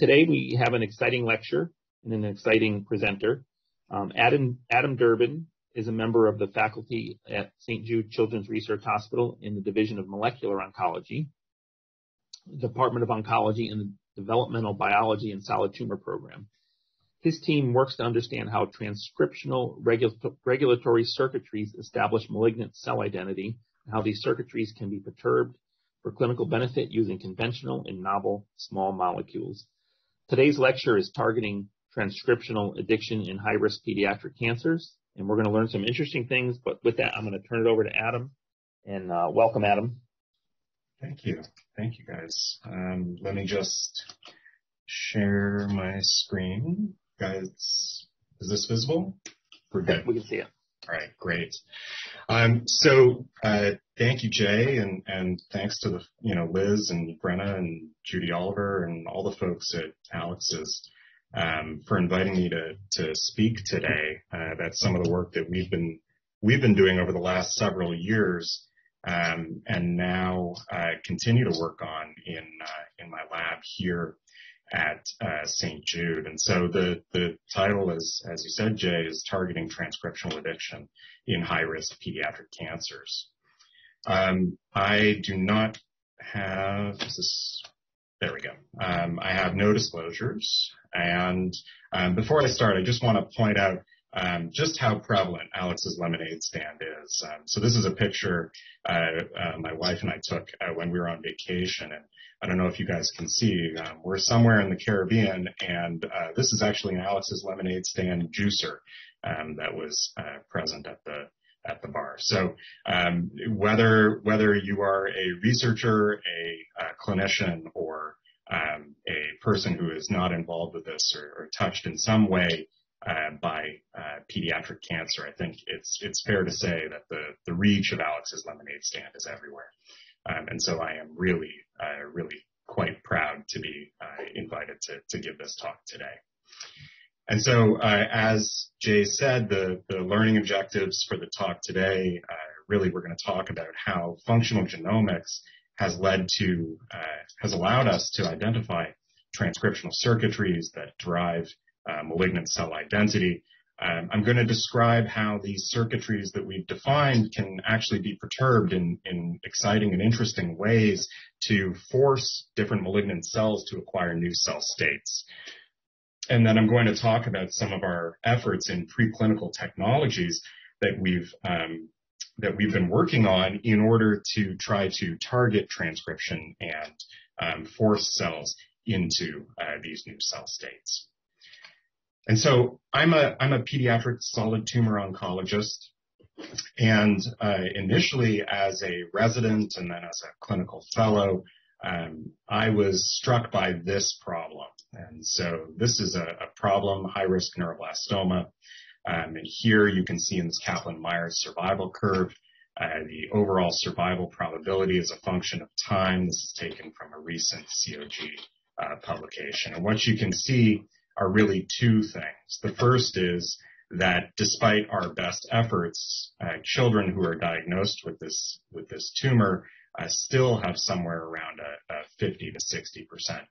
today we have an exciting lecture and an exciting presenter. Um, Adam, Adam Durbin is a member of the faculty at St. Jude Children's Research Hospital in the Division of Molecular Oncology, Department of Oncology and the Developmental Biology and Solid Tumor Program. His team works to understand how transcriptional regulatory circuitries establish malignant cell identity and how these circuitries can be perturbed for clinical benefit using conventional and novel small molecules. Today's lecture is targeting transcriptional addiction in high-risk pediatric cancers, and we're going to learn some interesting things. But with that, I'm going to turn it over to Adam, and uh, welcome, Adam. Thank you. Thank you, guys. Um, let me just share my screen. Guys, is this visible? We're good. We can see it. All right, great. Um, so uh, thank you, Jay, and, and thanks to the you know Liz and Brenna and Judy Oliver and all the folks at ALEX's um, for inviting me to to speak today uh, about some of the work that we've been we've been doing over the last several years, um, and now uh, continue to work on in uh, in my lab here at uh, St. Jude. And so the, the title is, as you said, Jay, is Targeting Transcriptional Addiction in High Risk Pediatric Cancers. Um, I do not have, this, there we go. Um, I have no disclosures. And um, before I start, I just want to point out um, just how prevalent ALEX's lemonade stand is. Um, so this is a picture uh, uh, my wife and I took uh, when we were on vacation, and I don't know if you guys can see. Um, we're somewhere in the Caribbean, and uh, this is actually an ALEX's lemonade stand juicer um, that was uh, present at the at the bar. So um, whether whether you are a researcher, a, a clinician, or um, a person who is not involved with this or, or touched in some way uh, by uh, pediatric cancer, I think it's it's fair to say that the the reach of ALEX's lemonade stand is everywhere. Um, and so I am really, uh, really quite proud to be uh, invited to, to give this talk today. And so, uh, as Jay said, the, the learning objectives for the talk today, really we're going to talk about how functional genomics has led to, has allowed us to identify transcriptional circuitries that drive uh, malignant cell identity um, I'm going to describe how these circuitries that we've defined can actually be perturbed in, in exciting and interesting ways to force different malignant cells to acquire new cell states. And then I'm going to talk about some of our efforts in preclinical technologies that we've um, that we've been working on in order to try to target transcription and um, force cells into uh, these new cell states. And so I'm a I'm a pediatric solid tumor oncologist, and uh, initially as a resident and then as a clinical fellow, um, I was struck by this problem. And so this is a, a problem, high risk neuroblastoma. Um, and here you can see in this Kaplan-Meier survival curve, uh, the overall survival probability is a function of time. This is taken from a recent COG uh, publication. And what you can see are really two things. The first is that despite our best efforts, uh, children who are diagnosed with this with this tumor uh, still have somewhere around a, a 50 to 60 percent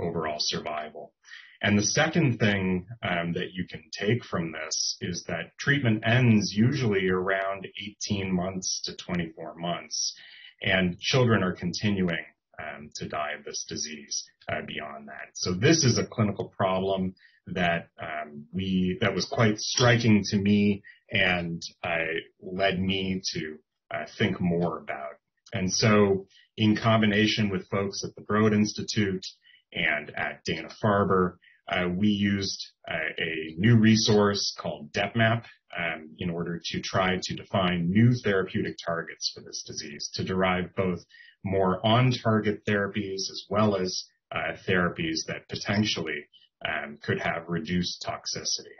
overall survival. And the second thing um, that you can take from this is that treatment ends usually around 18 months to 24 months, and children are continuing um, to die of this disease uh, beyond that. So this is a clinical problem that um, we that was quite striking to me and uh, led me to uh, think more about. And so, in combination with folks at the Broad Institute and at Dana Farber, uh, we used uh, a new resource called DepMap um, in order to try to define new therapeutic targets for this disease, to derive both more on-target therapies as well as uh, therapies that potentially um, could have reduced toxicity.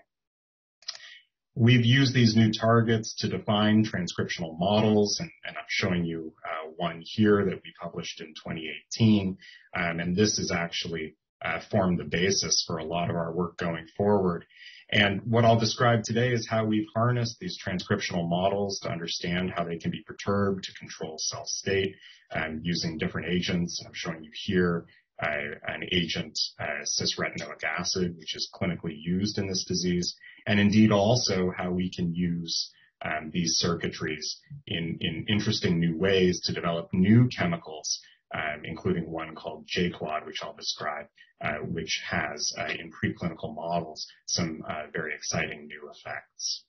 We've used these new targets to define transcriptional models, and, I'm showing you uh, one here that we published in 2018. Um, and this has actually uh, formed the basis for a lot of our work going forward. And what I'll describe today is how we've harnessed these transcriptional models to understand how they can be perturbed to control cell state um, using different agents. I'm showing you here an agent, uh, cisretinoic acid, which is clinically used in this disease, and indeed also how we can use um, these circuitries in, in interesting new ways to develop new chemicals, um, including one called JCLOD, which I'll describe, uh, which has uh, in preclinical models some uh, very exciting new effects.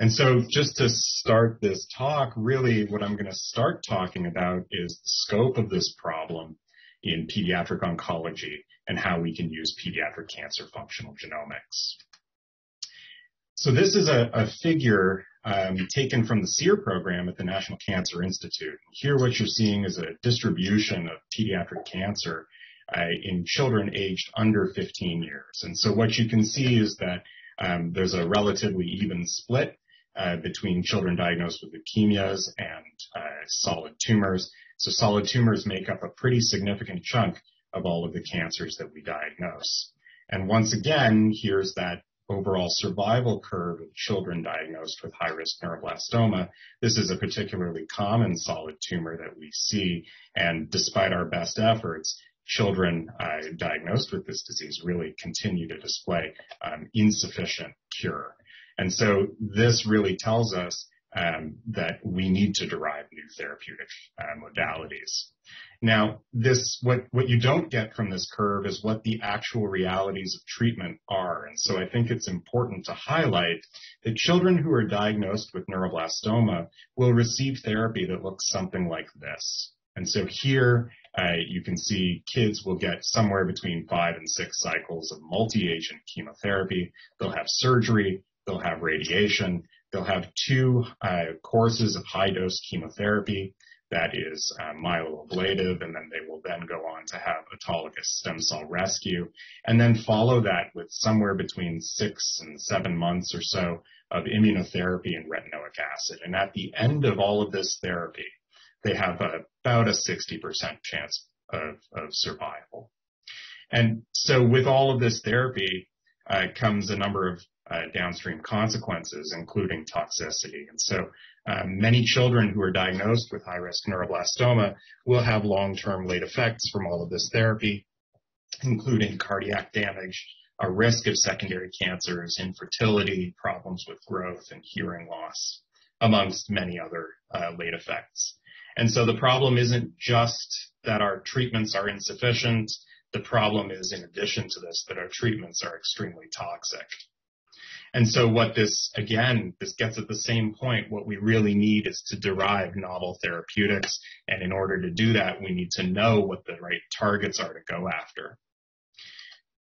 And so just to start this talk, really what I'm going to start talking about is the scope of this problem in pediatric oncology and how we can use pediatric cancer functional genomics. So this is a figure um, taken from the SEER program at the National Cancer Institute. Here what you're seeing is a distribution of pediatric cancer uh, in children aged under 15 years. And so what you can see is that um, there's a relatively even split uh, between children diagnosed with leukemias and uh, solid tumors. So solid tumors make up a pretty significant chunk of all of the cancers that we diagnose. And once again, here's that overall survival curve of children diagnosed with high-risk neuroblastoma. This is a particularly common solid tumor that we see, and despite our best efforts, children uh, diagnosed with this disease really continue to display um, insufficient cure. And so this really tells us um, that we need to derive new therapeutic uh, modalities. Now, this what what you don't get from this curve is what the actual realities of treatment are, and so I think it's important to highlight that children who are diagnosed with neuroblastoma will receive therapy that looks something like this. And so here uh, you can see kids will get somewhere between five and six cycles of multi-agent chemotherapy. They'll have surgery. They'll have radiation. They'll have two uh, courses of high dose chemotherapy that is uh, myeloablative, and then they will then go on to have autologous stem cell rescue, and then follow that with somewhere between six and seven months or so of immunotherapy and retinoic acid. And at the end of all of this therapy, they have a, about a 60% chance of, of survival. And so with all of this therapy uh, comes a number of uh, downstream consequences, including toxicity. And so um, many children who are diagnosed with high-risk neuroblastoma will have long-term late effects from all of this therapy, including cardiac damage, a risk of secondary cancers, infertility, problems with growth, and hearing loss, amongst many other uh, late effects. And so the problem isn't just that our treatments are insufficient. The problem is, in addition to this, that our treatments are extremely toxic. And so what this, again, this gets at the same point. What we really need is to derive novel therapeutics. And in order to do that, we need to know what the right targets are to go after.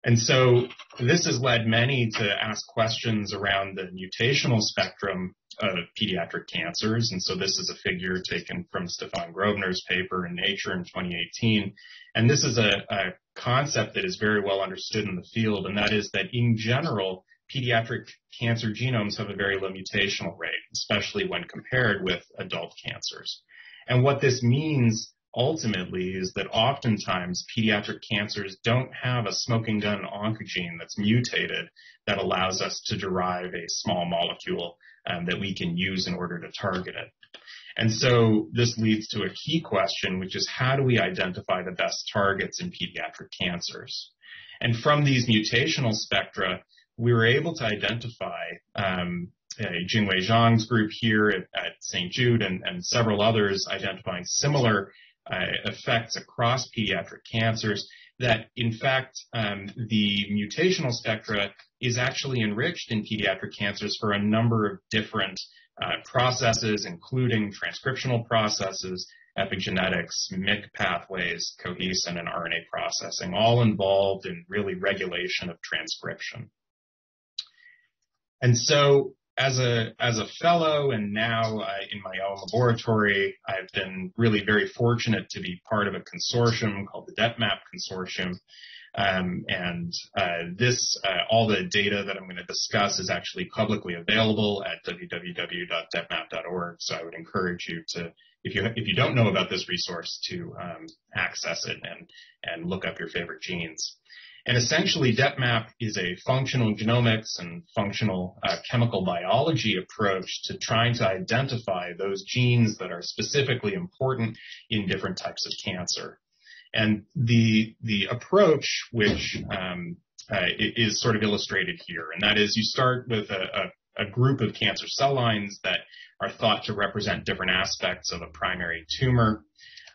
And so this has led many to ask questions around the mutational spectrum of pediatric cancers. And so this is a figure taken from Stefan Grosvenor's paper in Nature in 2018. And this is a, a concept that is very well understood in the field, and that is that in general, pediatric cancer genomes have a very low mutational rate, especially when compared with adult cancers. And what this means ultimately is that oftentimes pediatric cancers don't have a smoking gun oncogene that's mutated that allows us to derive a small molecule um, that we can use in order to target it. And so this leads to a key question, which is how do we identify the best targets in pediatric cancers? And from these mutational spectra, we were able to identify um, uh, Jingwei Zhang's group here at, at St. Jude and, and, several others identifying similar uh, effects across pediatric cancers that in fact um, the mutational spectra is actually enriched in pediatric cancers for a number of different uh, processes, including transcriptional processes, epigenetics, MYC pathways, cohesin, and RNA processing, all involved in really regulation of transcription. And so as a as a fellow and now uh, in my own laboratory, I've been really very fortunate to be part of a consortium called the DepMap Consortium. Um, and uh, this, uh, all the data that I'm going to discuss is actually publicly available at www.depmap.org. So I would encourage you to, if you if you don't know about this resource, to um, access it and and look up your favorite genes. And essentially, DepMap is a functional genomics and functional uh, chemical biology approach to trying to identify those genes that are specifically important in different types of cancer. And the the approach, which um, uh, is sort of illustrated here, and that is you start with a, a, a, group of cancer cell lines that are thought to represent different aspects of a primary tumor.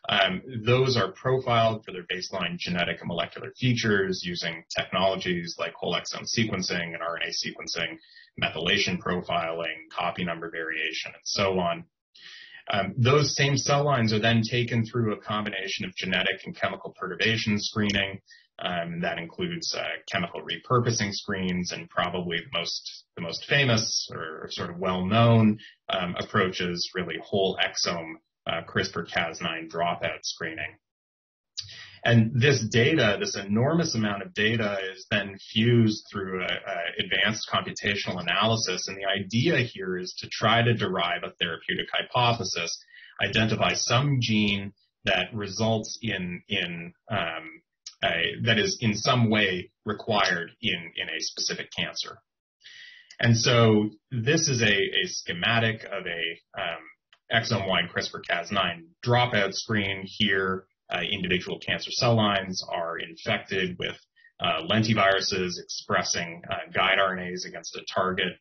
Um, those are profiled for their baseline genetic and molecular features using technologies like whole exome sequencing and RNA sequencing, methylation profiling, copy number variation, and so on. Um, those same cell lines are then taken through a combination of genetic and chemical perturbation screening. Um, that includes uh, chemical repurposing screens and probably the most the most famous or, sort of well known um, approaches, really whole exome uh, CRISPR-Cas9 dropout screening. And this data, this enormous amount of data is then fused through a, a advanced computational analysis. And the idea here is to try to derive a therapeutic hypothesis, identify some gene that results in, in um, a, that is in some way required in, in a specific cancer. And so this is a, a schematic of a um, exome-wide CRISPR-Cas9 dropout screen here uh, individual cancer cell lines are infected with uh, lentiviruses expressing uh, guide RNAs against a target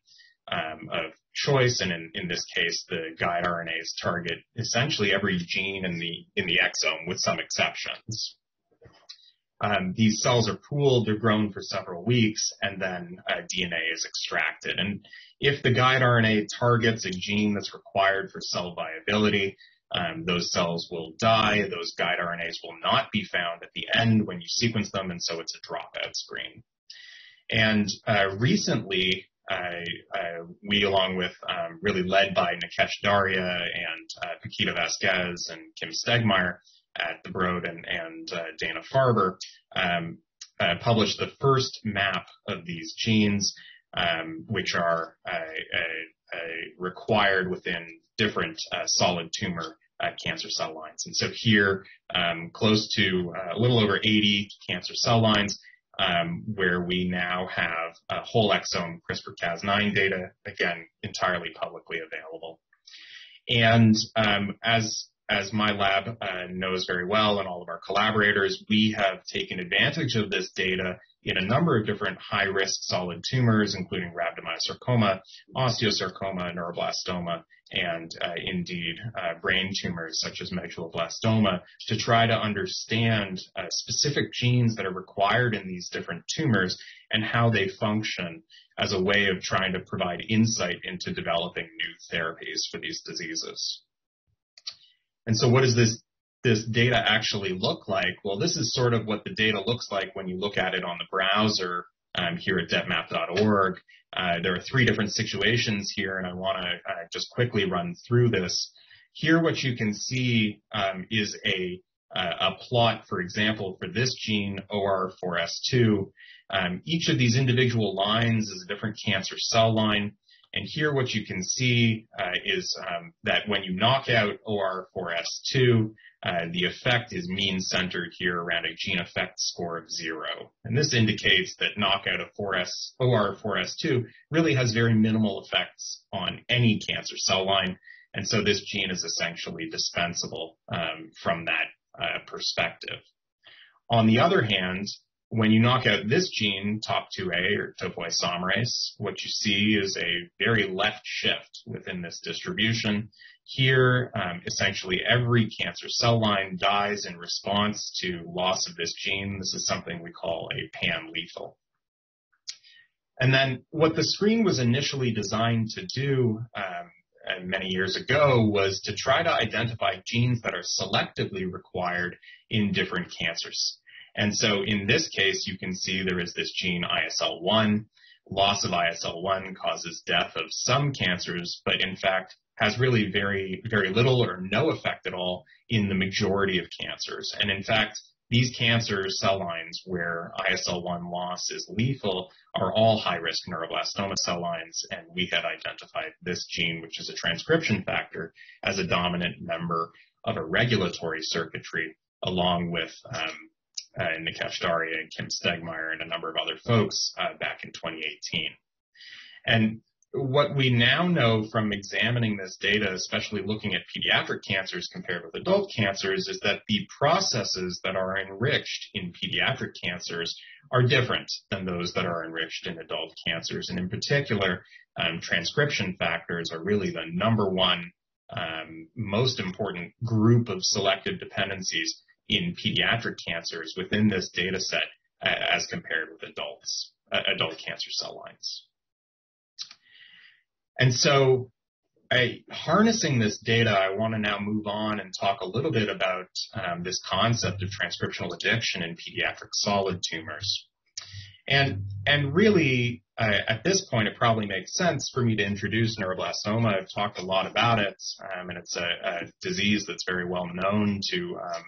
um, of choice, and in, in this case, the guide RNAs target essentially every gene in the in the exome, with some exceptions. Um, these cells are pooled, they're grown for several weeks, and then uh, DNA is extracted. And if the guide RNA targets a gene that's required for cell viability, um, those cells will die. Those guide RNAs will not be found at the end when you sequence them, and so it's a dropout screen. And uh, recently, uh, we, along with um, really led by Nikesh Daria and uh, Paquita Vasquez and Kim Stegmeyer at the Broad and, and uh, Dana Farber, um, uh, published the first map of these genes, um, which are uh, required within different solid tumor uh, cancer cell lines. And so here, um, close to uh, a little over 80 cancer cell lines, um, where we now have uh, whole exome CRISPR-Cas9 data, again, entirely publicly available. And um, as as my lab uh, knows very well, and all of our collaborators, we have taken advantage of this data in a number of different high-risk solid tumors, including rhabdomyosarcoma, osteosarcoma, neuroblastoma, and uh, indeed uh, brain tumors such as medulloblastoma to try to understand uh, specific genes that are required in these different tumors and how they function as a way of trying to provide insight into developing new therapies for these diseases. And so what does this this data actually look like? Well, this is sort of what the data looks like when you look at it on the browser um, here at depmap.org. Uh, there are three different situations here, and I want to uh, just quickly run through this. Here, what you can see um, is a, uh, a plot, for example, for this gene, OR4S2. Um, each of these individual lines is a different cancer cell line. And here what you can see uh, is um, that when you knock out OR4S2, uh, the effect is mean centered here around a gene effect score of zero. And this indicates that knockout of 4S, OR4S2 really has very minimal effects on any cancer cell line. And so this gene is essentially dispensable um, from that uh, perspective. On the other hand, when you knock out this gene, TOP2A or topoisomerase, what you see is a very left shift within this distribution. Here, um, essentially every cancer cell line dies in response to loss of this gene. This is something we call a pan-lethal. And then what the screen was initially designed to do um, many years ago was to try to identify genes that are selectively required in different cancers. And so in this case, you can see there is this gene ISL1. Loss of ISL1 causes death of some cancers, but in fact has really very, very little or no effect at all in the majority of cancers. And in fact, these cancer cell lines where ISL1 loss is lethal are all high-risk neuroblastoma cell lines, and we had identified this gene, which is a transcription factor, as a dominant member of a regulatory circuitry, along with um, uh, Nikesh Daria and Kim Stegmeyer and a number of other folks uh, back in 2018. And what we now know from examining this data, especially looking at pediatric cancers compared with adult cancers, is that the processes that are enriched in pediatric cancers are different than those that are enriched in adult cancers. And in particular, um, transcription factors are really the number one um, most important group of selective dependencies in pediatric cancers within this data set as compared with adults, uh, adult cancer cell lines. And so I, harnessing this data, I want to now move on and talk a little bit about um, this concept of transcriptional addiction in pediatric solid tumors. And, and really, uh, at this point, it probably makes sense for me to introduce neuroblastoma. I've talked a lot about it, um, and it's a, a, disease that's very well known to um,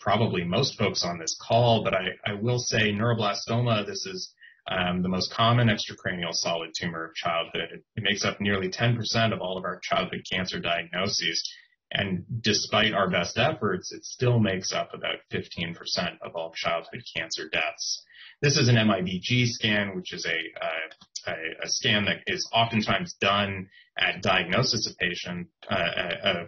probably most folks on this call. But I, I will say neuroblastoma, this is um, the most common extracranial solid tumor of childhood. It, makes up nearly 10% of all of our childhood cancer diagnoses. And despite our best efforts, it still makes up about 15% of all childhood cancer deaths. This is an MIBG scan, which is a, a, a scan that is oftentimes done at diagnosis of patient, uh, uh,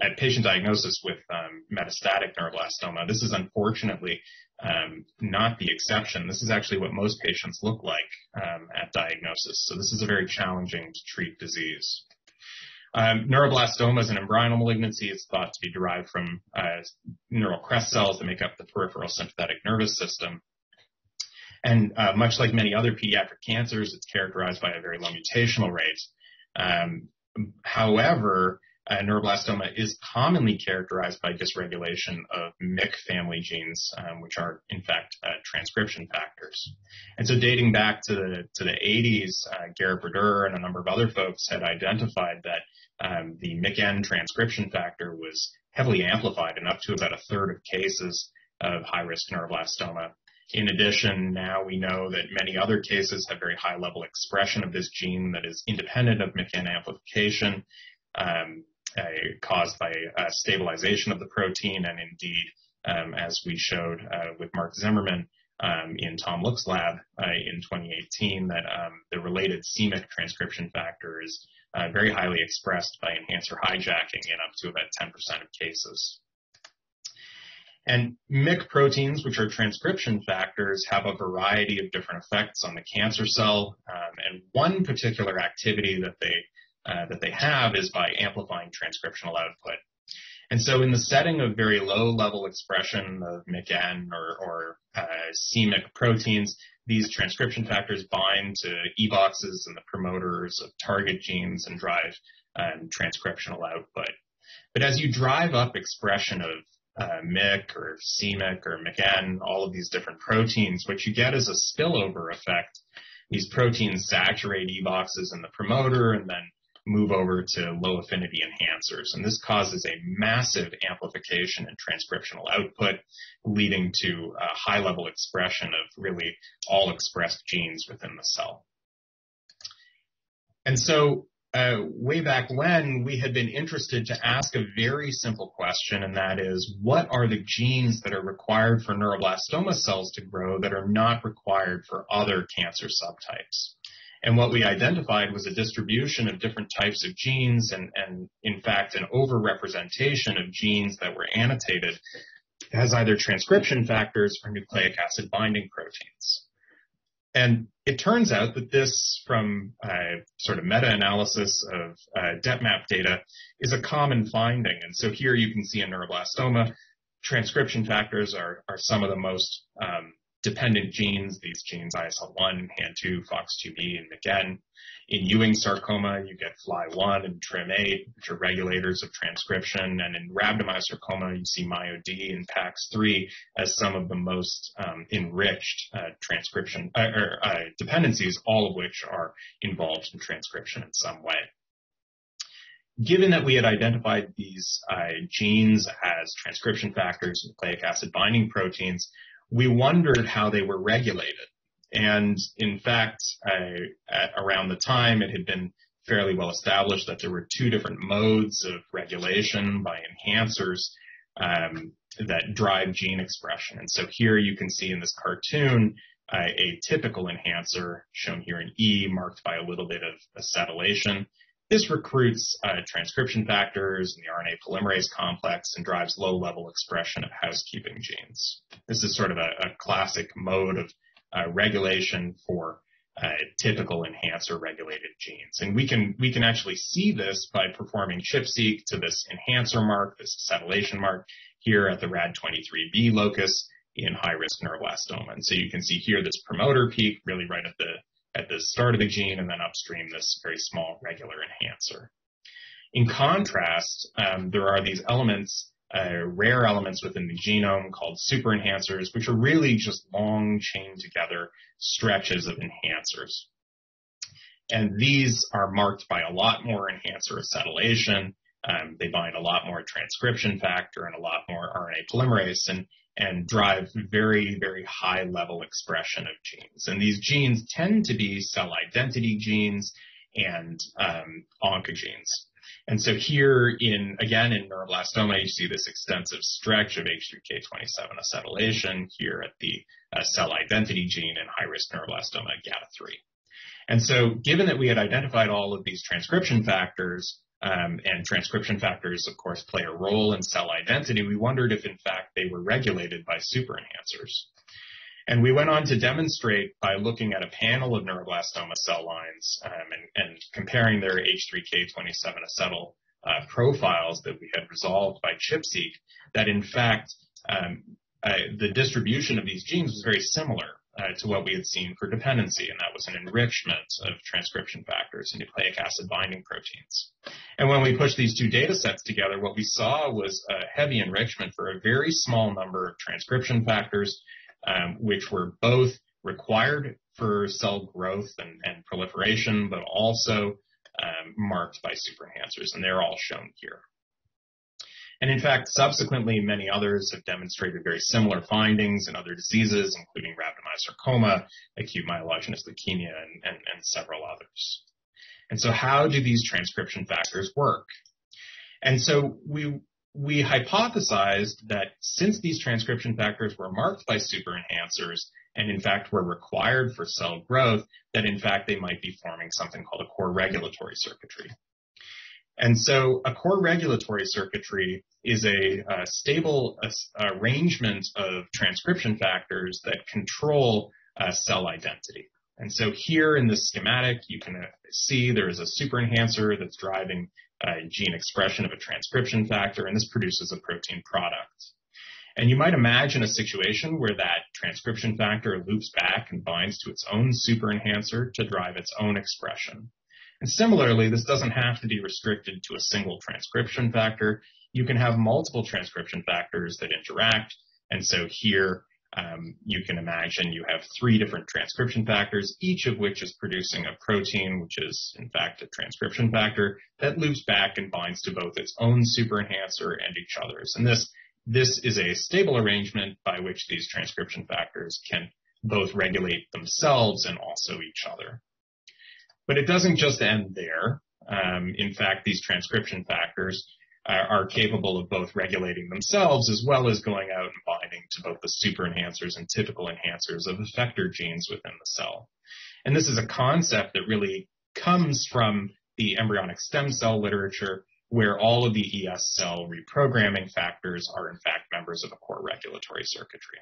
at patient diagnosis with um, metastatic neuroblastoma. This is unfortunately um, not the exception. This is actually what most patients look like um, at diagnosis. So this is a very challenging to treat disease. Um, neuroblastoma is an embryonal malignancy. It's thought to be derived from uh, neural crest cells that make up the peripheral sympathetic nervous system. And uh, much like many other pediatric cancers, it's characterized by a very low mutational rate. Um, however, uh, neuroblastoma is commonly characterized by dysregulation of MYC family genes, um, which are in fact uh, transcription factors. And so, dating back to the to the 80s, uh, Garrett Brodeur and a number of other folks had identified that um, the MYC-N transcription factor was heavily amplified in up to about a third of cases of high-risk neuroblastoma. In addition, now we know that many other cases have very high level expression of this gene that is independent of MYC-N amplification. Um, caused by uh, stabilization of the protein, and indeed, um, as we showed uh, with Mark Zimmerman um, in Tom Look's lab in 2018, that um, the related c-MYC transcription factor is very highly expressed by enhancer hijacking in up to about 10% of cases. And MYC proteins, which are transcription factors, have a variety of different effects on the cancer cell. Um, and one particular activity that they uh, that they have is by amplifying transcriptional output. And so in the setting of very low level expression of MYC-N or, or uh, proteins, these transcription factors bind to e-boxes and the promoters of target genes and drive um, transcriptional output. But as you drive up expression of uh, or c-MYC or MYC-N, all of these different proteins, what you get is a spillover effect. These proteins saturate e-boxes in the promoter and then move over to low affinity enhancers. And this causes a massive amplification in transcriptional output, leading to a high level expression of really all expressed genes within the cell. And so uh, way back when, we had been interested to ask a very simple question, and that is, what are the genes that are required for neuroblastoma cells to grow that are not required for other cancer subtypes? And what we identified was a distribution of different types of genes and, and in fact, an overrepresentation of genes that were annotated as either transcription factors or nucleic acid binding proteins. And it turns out that this, from uh, sort of meta-analysis of uh, DepMap data, is a common finding. And so here you can see in neuroblastoma, transcription factors are, are some of the most um, dependent genes, these genes ISL1, HAN2, FOX2B, and MYC-N. In Ewing sarcoma, you get FLY1 and TRIM8, which are regulators of transcription. And in rhabdomyosarcoma, you see MyoD and PAX3 as some of the most um, enriched uh, transcription uh, or uh, dependencies, all of which are involved in transcription in some way given that we had identified these uh, genes as transcription factors, nucleic acid binding proteins, we wondered how they were regulated. And in fact, uh, around the time, it had been fairly well established that there were two different modes of regulation by enhancers um, that drive gene expression. And so here you can see in this cartoon uh, a typical enhancer shown here in E marked by a little bit of acetylation. This recruits uh, transcription factors in the RNA polymerase complex and drives low level expression of housekeeping genes. This is sort of a, a classic mode of uh, regulation for uh, typical enhancer regulated genes. And we can, we can actually see this by performing ChIP-seq to this enhancer mark, this acetylation mark here at the RAD23B locus in high risk neuroblastoma. And so you can see here this promoter peak really right at the, at the start of the gene and then upstream this very small regular enhancer. In contrast, um, there are these elements uh, rare elements within the genome called super enhancers, which are really just long chain together stretches of enhancers. And these are marked by a lot more enhancer acetylation. Um, they bind a lot more transcription factor and a lot more RNA polymerase and, and drive very, very high level expression of genes. And these genes tend to be cell identity genes and um, oncogenes. And so here in, again, in neuroblastoma, you see this extensive stretch of H3K27 acetylation here at the uh, cell identity gene in high-risk neuroblastoma GATA3. And so given that we had identified all of these transcription factors, um, and transcription factors, of course, play a role in cell identity, we wondered if, in fact, they were regulated by super enhancers. And we went on to demonstrate by looking at a panel of neuroblastoma cell lines um, and, and, comparing their H3K27 acetyl uh, profiles that we had resolved by ChIP-seq that in fact um, uh, the distribution of these genes was very similar uh, to what we had seen for dependency, and that was an enrichment of transcription factors and nucleic acid binding proteins. And when we pushed these two data sets together, what we saw was a heavy enrichment for a very small number of transcription factors um, which were both required for cell growth and, and proliferation, but also um, marked by superenhancers, and they're all shown here. And in fact, subsequently, many others have demonstrated very similar findings in other diseases, including rhabdomyosarcoma, acute myelogenous leukemia, and, and, and several others. And so how do these transcription factors work? And so we we hypothesized that since these transcription factors were marked by super enhancers and in fact were required for cell growth, that in fact they might be forming something called a core regulatory circuitry. And so a core regulatory circuitry is a, a stable a, arrangement of transcription factors that control uh, cell identity. And so here in this schematic, you can uh, see there is a superenhancer that's driving uh, gene expression of a transcription factor, and this produces a protein product. And you might imagine a situation where that transcription factor loops back and binds to its own superenhancer to drive its own expression. And similarly, this doesn't have to be restricted to a single transcription factor. You can have multiple transcription factors that interact. And so here, um, you can imagine you have three different transcription factors, each of which is producing a protein, which is in fact a transcription factor that loops back and binds to both its own super enhancer and each other's. And this, this is a stable arrangement by which these transcription factors can both regulate themselves and also each other. But it doesn't just end there. Um, in fact, these transcription factors are capable of both regulating themselves as well as going out and binding to both the super enhancers and typical enhancers of effector genes within the cell. And this is a concept that really comes from the embryonic stem cell literature where all of the ES cell reprogramming factors are in fact members of a core regulatory circuitry.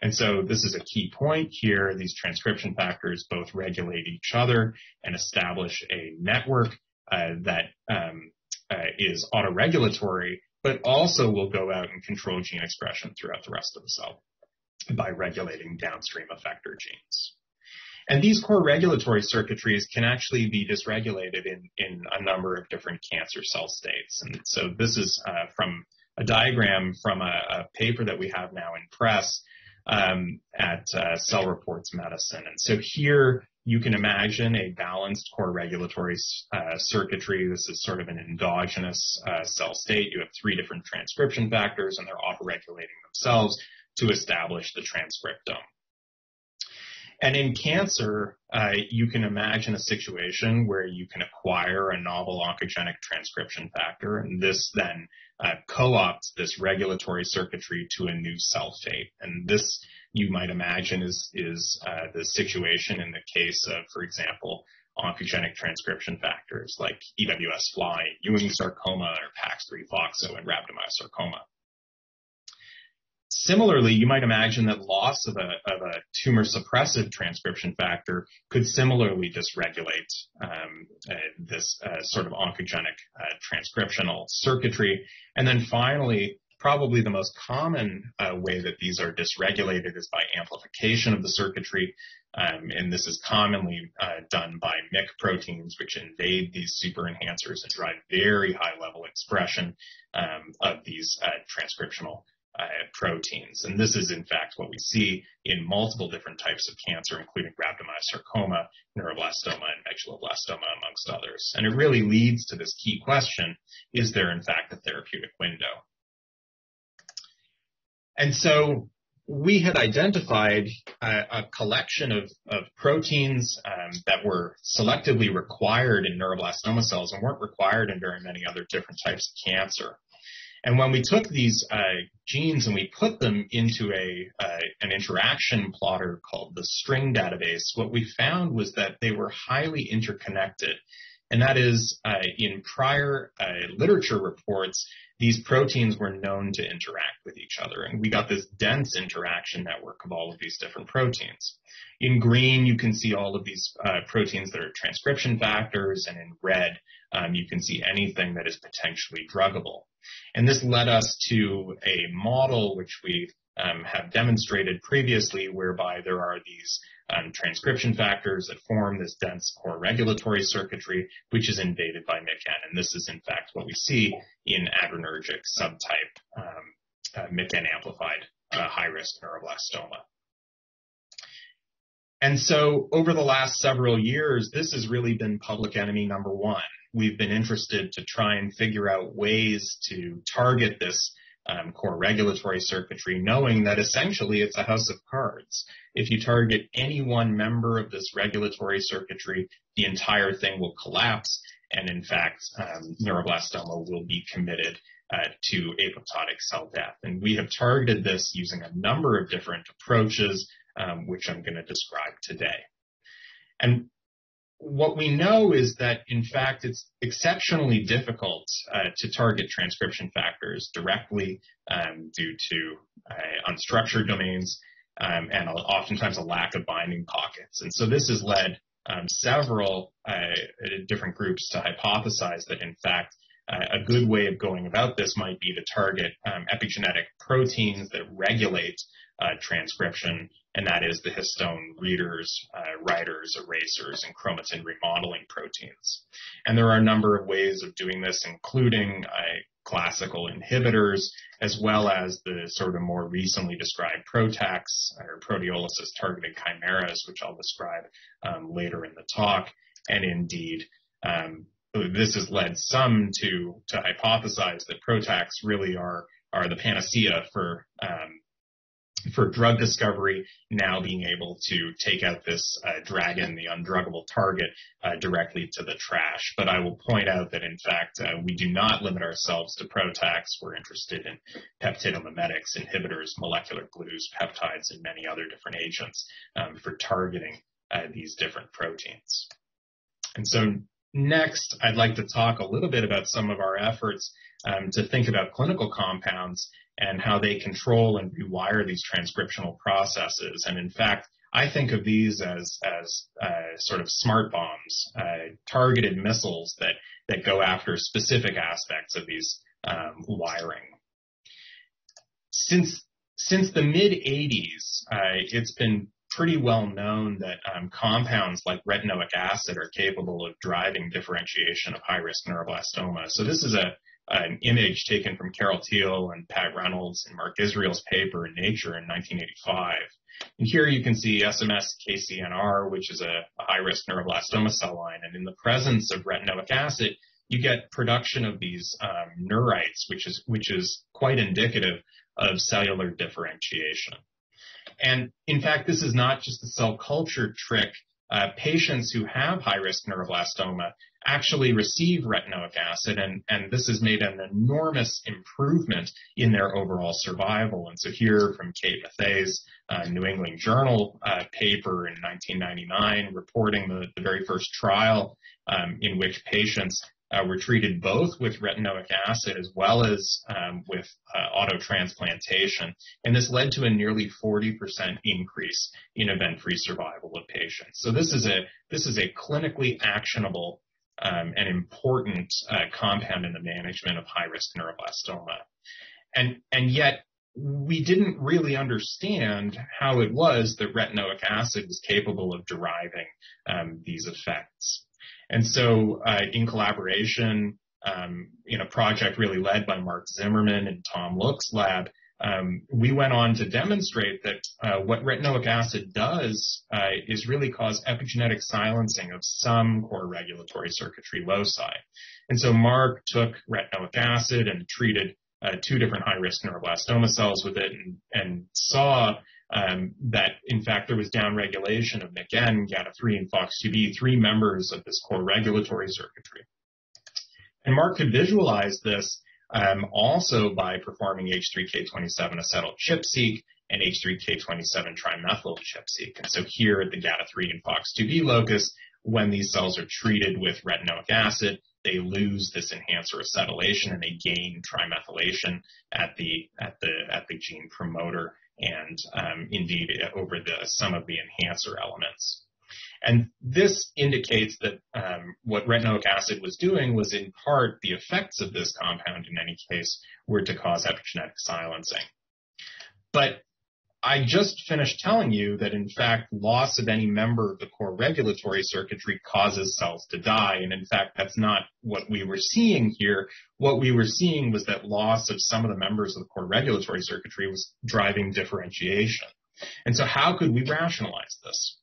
And so this is a key point here. These transcription factors both regulate each other and establish a network uh, that um, uh, is autoregulatory, but also will go out and control gene expression throughout the rest of the cell by regulating downstream effector genes. And these core regulatory circuitries can actually be dysregulated in, in a number of different cancer cell states. And so this is uh, from a diagram from a, a, paper that we have now in press um, at uh, Cell Reports Medicine. And so here you can imagine a balanced core regulatory uh, circuitry. This is sort of an endogenous uh, cell state. You have three different transcription factors, and they're autoregulating themselves to establish the transcriptome. And in cancer, uh, you can imagine a situation where you can acquire a novel oncogenic transcription factor, and this then uh, co-opts this regulatory circuitry to a new cell fate. And this you might imagine is, is uh, the situation in the case of, for example, oncogenic transcription factors like EWS-fly, Ewing sarcoma, or PAX3 FOXO, and rhabdomyosarcoma. Similarly, you might imagine that loss of a, of a tumor suppressive transcription factor could similarly dysregulate um, uh, this uh, sort of oncogenic uh, transcriptional circuitry. And then finally, probably the most common uh, way that these are dysregulated is by amplification of the circuitry. Um, and this is commonly uh, done by MYC proteins, which invade these super enhancers and drive very high level expression um, of these uh, transcriptional uh, proteins. And this is, in fact, what we see in multiple different types of cancer, including rhabdomyosarcoma, neuroblastoma, and medulloblastoma, amongst others. And it really leads to this key question, is there, in fact, a therapeutic window? And so we had identified a, a collection of, of proteins um, that were selectively required in neuroblastoma cells and weren't required in very many other different types of cancer. And when we took these uh, genes and we put them into a uh, an interaction plotter called the string database, what we found was that they were highly interconnected. And that is, uh, in prior uh, literature reports, these proteins were known to interact with each other. And we got this dense interaction network of all of these different proteins. In green, you can see all of these uh, proteins that are transcription factors, and in red, um, you can see anything that is potentially druggable. And this led us to a model which we um, have demonstrated previously whereby there are these um, transcription factors that form this dense core regulatory circuitry, which is invaded by MYC-N. And this is in fact what we see in adrenergic subtype um, uh, amplified uh, high-risk neuroblastoma. And so over the last several years, this has really been public enemy number one. We've been interested to try and figure out ways to target this um, core regulatory circuitry, knowing that essentially it's a house of cards. If you target any one member of this regulatory circuitry, the entire thing will collapse, and in fact, um, neuroblastoma will be committed uh, to apoptotic cell death. And we have targeted this using a number of different approaches, um, which I'm going to describe today. And what we know is that, in fact, it's exceptionally difficult uh, to target transcription factors directly um, due to uh, unstructured domains um, and oftentimes a lack of binding pockets. And so this has led um, several uh, different groups to hypothesize that, in fact, uh, a good way of going about this might be to target um, epigenetic proteins that regulate uh, transcription and that is the histone readers, uh, writers, erasers, and chromatin remodeling proteins. And there are a number of ways of doing this, including uh, classical inhibitors, as well as the sort of more recently described PROTACs or proteolysis targeted chimeras, which I'll describe um, later in the talk. And indeed, um, this has led some to to hypothesize that PROTACs really are are the panacea for um, for drug discovery, now being able to take out this uh, dragon, the undruggable target, uh, directly to the trash. But I will point out that in fact, uh, we do not limit ourselves to PROTACs. We're interested in peptidomimetics, inhibitors, molecular glues, peptides, and many other different agents um, for targeting uh, these different proteins. And so next, I'd like to talk a little bit about some of our efforts um, to think about clinical compounds and how they control and rewire these transcriptional processes. And in fact, I think of these as as uh, sort of smart bombs, uh, targeted missiles that that go after specific aspects of these um, wiring. Since since the mid 80s, uh, it's been pretty well known that um, compounds like retinoic acid are capable of driving differentiation of high risk neuroblastoma. So this is a an image taken from Carol Teal and Pat Reynolds and Mark Israel's paper in Nature in 1985. And here you can see SMS KCNR, which is a, a high-risk neuroblastoma cell line. And in the presence of retinoic acid, you get production of these um, neurites, which is which is quite indicative of cellular differentiation. And in fact, this is not just a cell culture trick uh, patients who have high risk neuroblastoma actually receive retinoic acid, and, and this has made an enormous improvement in their overall survival. And so here from Kate Mathey's uh, New England Journal uh, paper in 1999 reporting the, the very first trial um, in which patients uh, were treated both with retinoic acid as well as um, with uh, autotransplantation, and this led to a nearly 40% increase in event-free survival of patients. So this is a this is a clinically actionable um, and important uh, compound in the management of high-risk neuroblastoma, and and yet we didn't really understand how it was that retinoic acid was capable of deriving um, these effects. And so, uh, in collaboration, um, in a project really led by Mark Zimmerman and Tom Look's lab, um, we went on to demonstrate that uh, what retinoic acid does uh, is really cause epigenetic silencing of some core regulatory circuitry loci. And so Mark took retinoic acid and treated uh, two different high-risk neuroblastoma cells with it and, and saw um, that in fact there was downregulation of MYC-N, GATA3, and FOXP2B, three members of this core regulatory circuitry. And Mark could visualize this um, also by performing H3K27 acetyl ChIP-seq and H3K27 trimethyl ChIP-seq. And so here at the GATA3 and FOX2B locus, when these cells are treated with retinoic acid, they lose this enhancer acetylation and they gain trimethylation at the at the at the gene promoter and um, indeed over the some of the enhancer elements. And this indicates that um, what retinoic acid was doing was in part the effects of this compound in any case were to cause epigenetic silencing. But I just finished telling you that in fact loss of any member of the core regulatory circuitry causes cells to die. And in fact, that's not what we were seeing here. What we were seeing was that loss of some of the members of the core regulatory circuitry was driving differentiation. And so how could we rationalize this?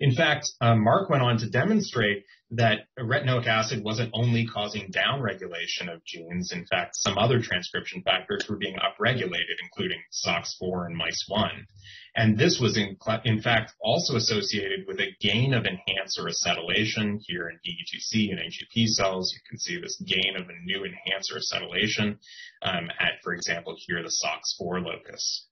In fact, um, Mark went on to demonstrate that retinoic acid wasn't only causing downregulation of genes. In fact, some other transcription factors were being upregulated, including SOX4 and MICE1. And this was in, in fact also associated with a gain of enhancer acetylation here in DE2C and NGP cells. You can see this gain of a new enhancer acetylation um, at, for example, here the SOX4 locus.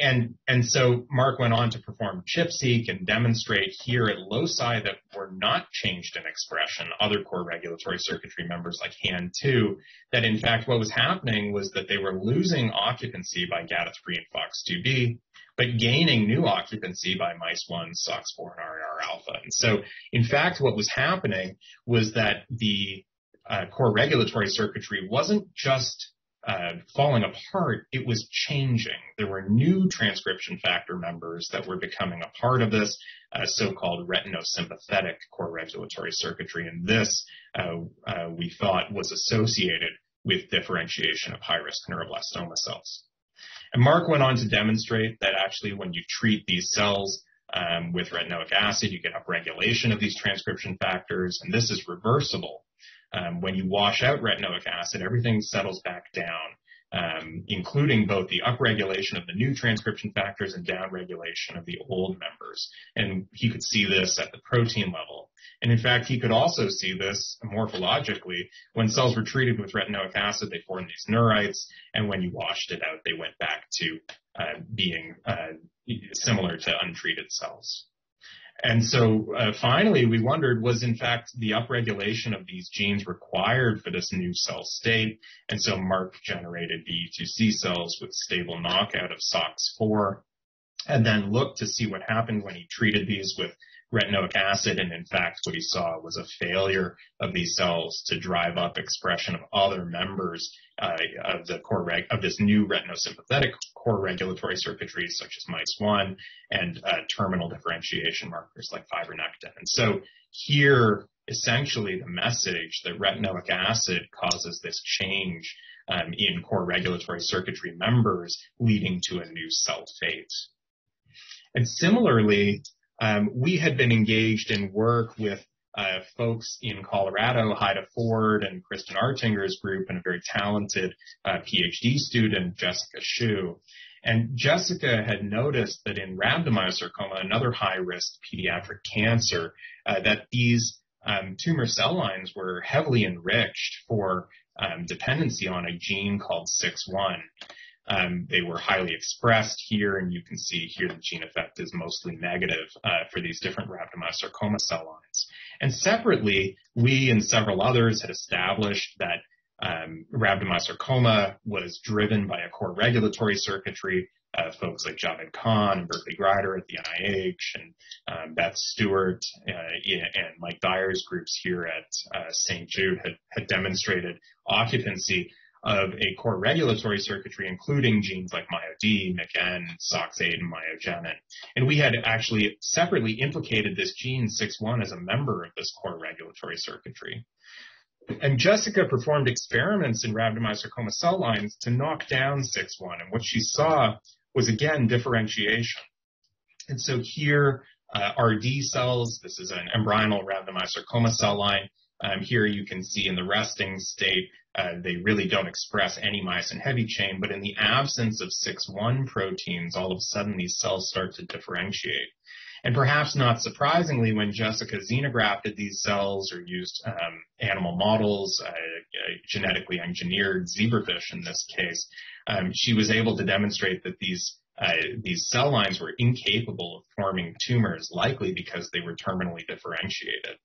And, and so Mark went on to perform ChIP-seq and demonstrate here at loci that were not changed in expression, other core regulatory circuitry members like HAN2, that in fact what was happening was that they were losing occupancy by GATA3 and FOX2B, but gaining new occupancy by MICE1, SOX4, and RAR alpha. And so in fact what was happening was that the uh, core regulatory circuitry wasn't just uh, falling apart, it was changing. There were new transcription factor members that were becoming a part of this uh, so-called retinosympathetic core regulatory circuitry, and this uh, uh, we thought was associated with differentiation of high-risk neuroblastoma cells. And Mark went on to demonstrate that actually when you treat these cells um, with retinoic acid, you get upregulation of these transcription factors, and this is reversible um, when you wash out retinoic acid, everything settles back down, um, including both the upregulation of the new transcription factors and downregulation of the old members. And he could see this at the protein level. And in fact, he could also see this morphologically. When cells were treated with retinoic acid, they formed these neurites, and when you washed it out, they went back to uh, being uh, similar to untreated cells. And so uh, finally, we wondered was in fact the upregulation of these genes required for this new cell state? And so Mark generated DE2C cells with stable knockout of SOX4 and then looked to see what happened when he treated these with retinoic acid. And in fact, what he saw was a failure of these cells to drive up expression of other members uh, of the core reg- of this new retinosympathetic core regulatory circuitry, such as MICE1 and uh, terminal differentiation markers like fibronectin. And so here, essentially, the message that retinoic acid causes this change um, in core regulatory circuitry members, leading to a new cell fate. And similarly, um, we had been engaged in work with uh, folks in Colorado, Haida Ford and Kristen Artinger's group, and a very talented uh, PhD student, Jessica Shu. And Jessica had noticed that in rhabdomyosarcoma, another high risk pediatric cancer, uh, that these um, tumor cell lines were heavily enriched for um, dependency on a gene called SIX1. Um, they were highly expressed here, and you can see here the gene effect is mostly negative uh, for these different rhabdomyosarcoma cell lines. And separately, we and several others had established that um, rhabdomyosarcoma was driven by a core regulatory circuitry. Uh, folks like Javed Khan and Berkeley Grider at the NIH and um, Beth Stewart uh, and Mike Dyer's groups here at uh, St. Jude had, had demonstrated occupancy of a core regulatory circuitry, including genes like MyoD, MYC-N, SOX8, and myogenin. And we had actually separately implicated this gene 6-1 as a member of this core regulatory circuitry. And Jessica performed experiments in rhabdomyosarcoma cell lines to knock down 6-1. And what she saw was again differentiation. And so here, uh, RD cells, this is an embryonal rhabdomyosarcoma cell line. Um, here you can see in the resting state, uh, they really don't express any myosin heavy chain, but in the absence of 6-1 proteins, all of a sudden these cells start to differentiate. And perhaps not surprisingly, when Jessica xenografted these cells or used um, animal models, uh, genetically engineered zebrafish in this case, um, she was able to demonstrate that these uh, these cell lines were incapable of forming tumors, likely because they were terminally differentiated.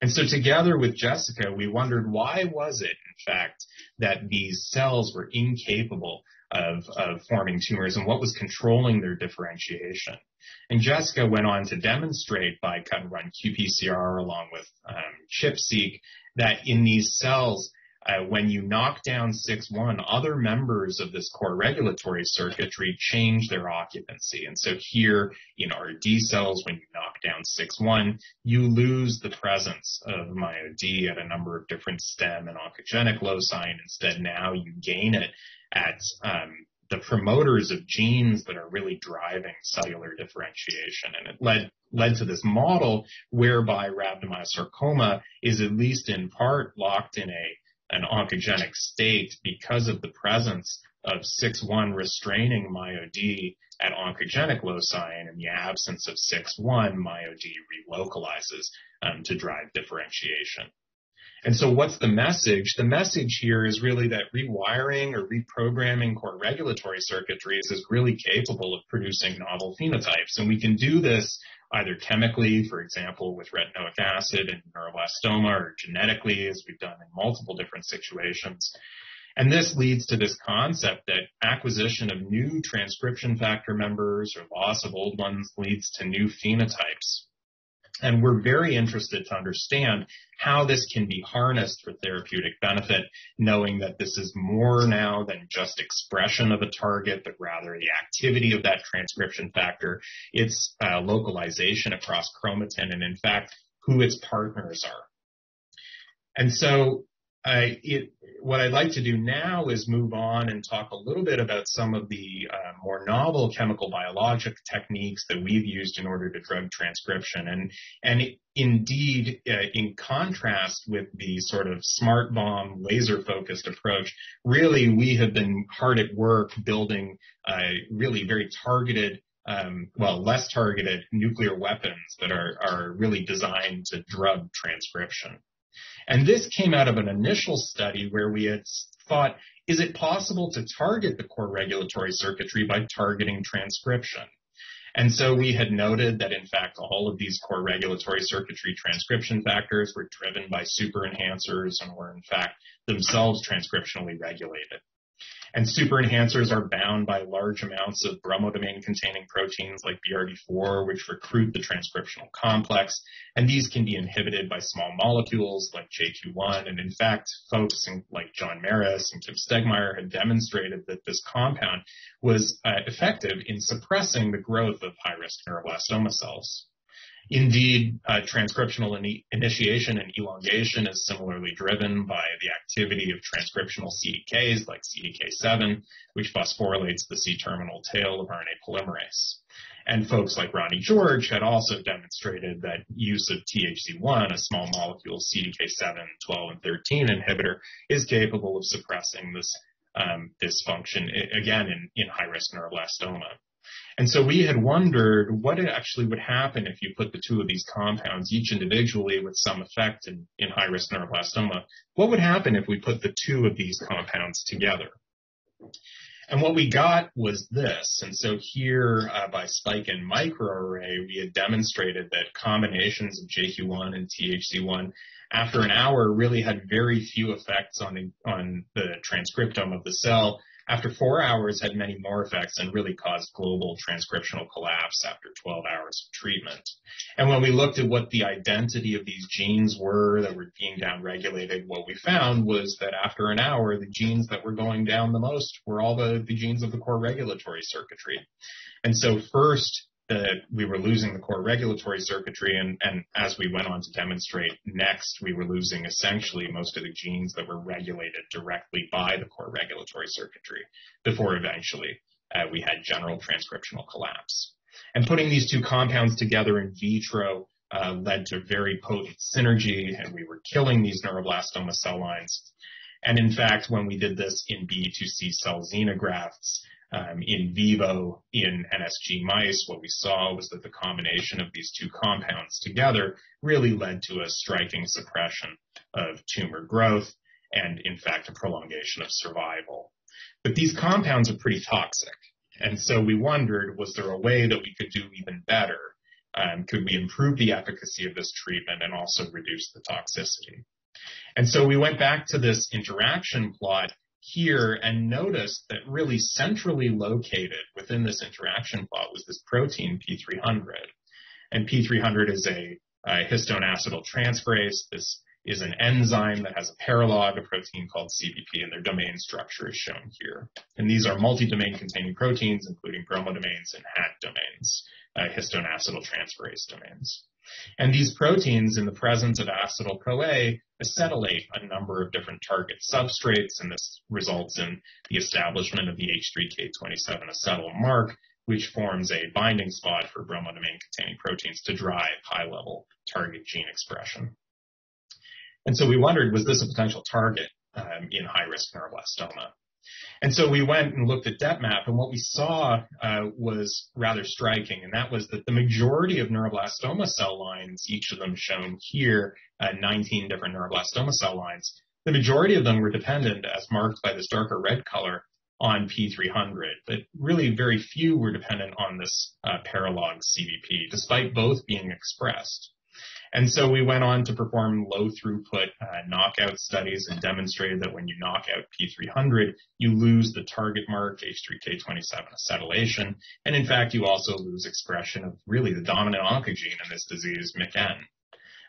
And so together with Jessica, we wondered why was it, in fact, that these cells were incapable of, of forming tumors and what was controlling their differentiation. And Jessica went on to demonstrate by cut and run qPCR along with um, ChIP-seq that in these cells, uh, when you knock down 6-1, other members of this core regulatory circuitry change their occupancy. And so here in RD cells, when you knock down 6-1, you lose the presence of MyoD at a number of different stem and oncogenic loci, and instead now you gain it at um, the promoters of genes that are really driving cellular differentiation. And it led led to this model whereby rhabdomyosarcoma is at least in part locked in a an oncogenic state because of the presence of 6-1 restraining MyoD at oncogenic loci, and in the absence of 6-1, MyoD relocalizes um, to drive differentiation. And so what's the message? The message here is really that rewiring or reprogramming core regulatory circuitries is really capable of producing novel phenotypes. And we can do this either chemically, for example, with retinoic acid and neuroblastoma, or genetically, as we've done in multiple different situations. And this leads to this concept that acquisition of new transcription factor members or loss of old ones leads to new phenotypes. And we're very interested to understand how this can be harnessed for therapeutic benefit, knowing that this is more now than just expression of a target, but rather the activity of that transcription factor, its uh, localization across chromatin, and in fact, who its partners are. And so I, it, what I'd like to do now is move on and talk a little bit about some of the uh, more novel chemical biologic techniques that we've used in order to drug transcription. And, and indeed, uh, in contrast with the sort of smart bomb laser focused approach, really we have been hard at work building uh, really very targeted um, well, less targeted nuclear weapons that are, are really designed to drug transcription. And this came out of an initial study where we had thought, is it possible to target the core regulatory circuitry by targeting transcription? And so we had noted that in fact all of these core regulatory circuitry transcription factors were driven by super enhancers and were in fact themselves transcriptionally regulated. And super enhancers are bound by large amounts of bromodomain containing proteins like BRD4, which recruit the transcriptional complex. And these can be inhibited by small molecules like JQ1. And in fact, folks like John Maris and Kim Stegmeyer had demonstrated that this compound was uh, effective in suppressing the growth of high risk neuroblastoma cells. Indeed, uh, transcriptional in- initiation and elongation is similarly driven by the activity of transcriptional CDKs like CDK7, which phosphorylates the C-terminal tail of RNA polymerase. And folks like Ronnie George had also demonstrated that use of THC1, a small molecule CDK7, 12, and 13 inhibitor, is capable of suppressing this um, this function, again, in, in high-risk neuroblastoma. And so we had wondered what actually would happen if you put the two of these compounds, each individually with some effect in, in high-risk neuroblastoma. What would happen if we put the two of these compounds together? And what we got was this. And so here uh, by spike and microarray, we had demonstrated that combinations of JQ1 and THC1 after an hour really had very few effects on on the transcriptome of the cell after four hours had many more effects and really caused global transcriptional collapse after 12 hours of treatment. And when we looked at what the identity of these genes were that were being downregulated, what we found was that after an hour, the genes that were going down the most were all the, the genes of the core regulatory circuitry. And so first, we were losing the core regulatory circuitry, and, and as we went on to demonstrate next, we were losing essentially most of the genes that were regulated directly by the core regulatory circuitry before eventually uh, we had general transcriptional collapse. And putting these two compounds together in vitro uh, led to very potent synergy, and we were killing these neuroblastoma cell lines. And in fact, when we did this in B2C cell xenografts, um, in vivo in NSG mice, what we saw was that the combination of these two compounds together really led to a striking suppression of tumor growth and, in fact, a prolongation of survival. But these compounds are pretty toxic. And so we wondered, was there a way that we could do even better? Um, could we improve the efficacy of this treatment and also reduce the toxicity? And so we went back to this interaction plot here and noticed that really centrally located within this interaction plot was this protein P300. And P300 is a, a histone acetyltransferase. This is an enzyme that has a paralog, a protein called CBP, and their domain structure is shown here. And these are multi-domain containing proteins, including bromodomains and HAT domains, uh, histone acetyltransferase domains. And these proteins, in the presence of acetyl-CoA, acetylate a number of different target substrates, and this results in the establishment of the H3K27 acetyl mark, which forms a binding spot for bromodomain-containing proteins to drive high-level target gene expression. And so we wondered, was this a potential target um, in high-risk neuroblastoma? And so we went and looked at DepMap, and what we saw uh, was rather striking, and that was that the majority of neuroblastoma cell lines, each of them shown here, uh, 19 different neuroblastoma cell lines, the majority of them were dependent, as marked by this darker red color, on P300, but really very few were dependent on this uh, paralog CBP, despite both being expressed. And so we went on to perform low throughput uh, knockout studies and demonstrated that when you knock out P300, you lose the target mark H3K27 acetylation. And in fact, you also lose expression of really the dominant oncogene in this disease, MYC-N.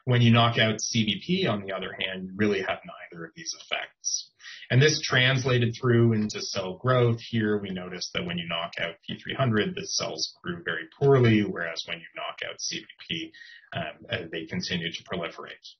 When you knock out CBP, on the other hand, you really have neither of these effects. And this translated through into cell growth. Here we notice that when you knock out P300, the cells grew very poorly, whereas when you knock out CBP, um, uh, they continue to proliferate.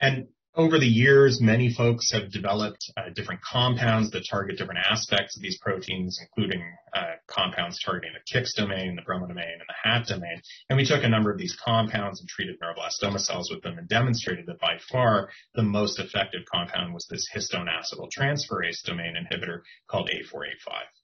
And over the years, many folks have developed uh, different compounds that target different aspects of these proteins, including uh, compounds targeting the KIX domain, the bromodomain, and the HAT domain. And we took a number of these compounds and treated neuroblastoma cells with them and demonstrated that by far the most effective compound was this histone acetyltransferase domain inhibitor called A485.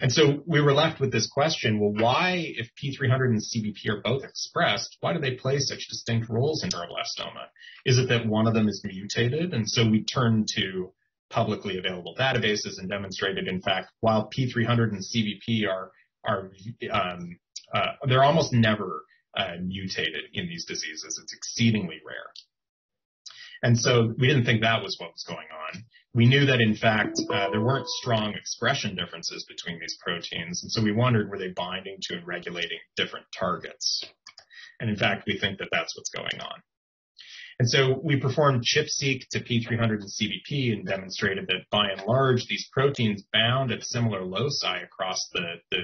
And so we were left with this question, well, why, if P300 and CBP are both expressed, why do they play such distinct roles in neuroblastoma? Is it that one of them is mutated? And so we turned to publicly available databases and demonstrated, in fact, while P300 and CBP are, are, um, uh, they're almost never uh, mutated in these diseases. It's exceedingly rare. And so we didn't think that was what was going on we knew that in fact uh, there weren't strong expression differences between these proteins, and so we wondered were they binding to and regulating different targets. And in fact, we think that that's what's going on. And so we performed ChIP-seq to P300 and CBP and demonstrated that by and large, these proteins bound at similar loci across the, the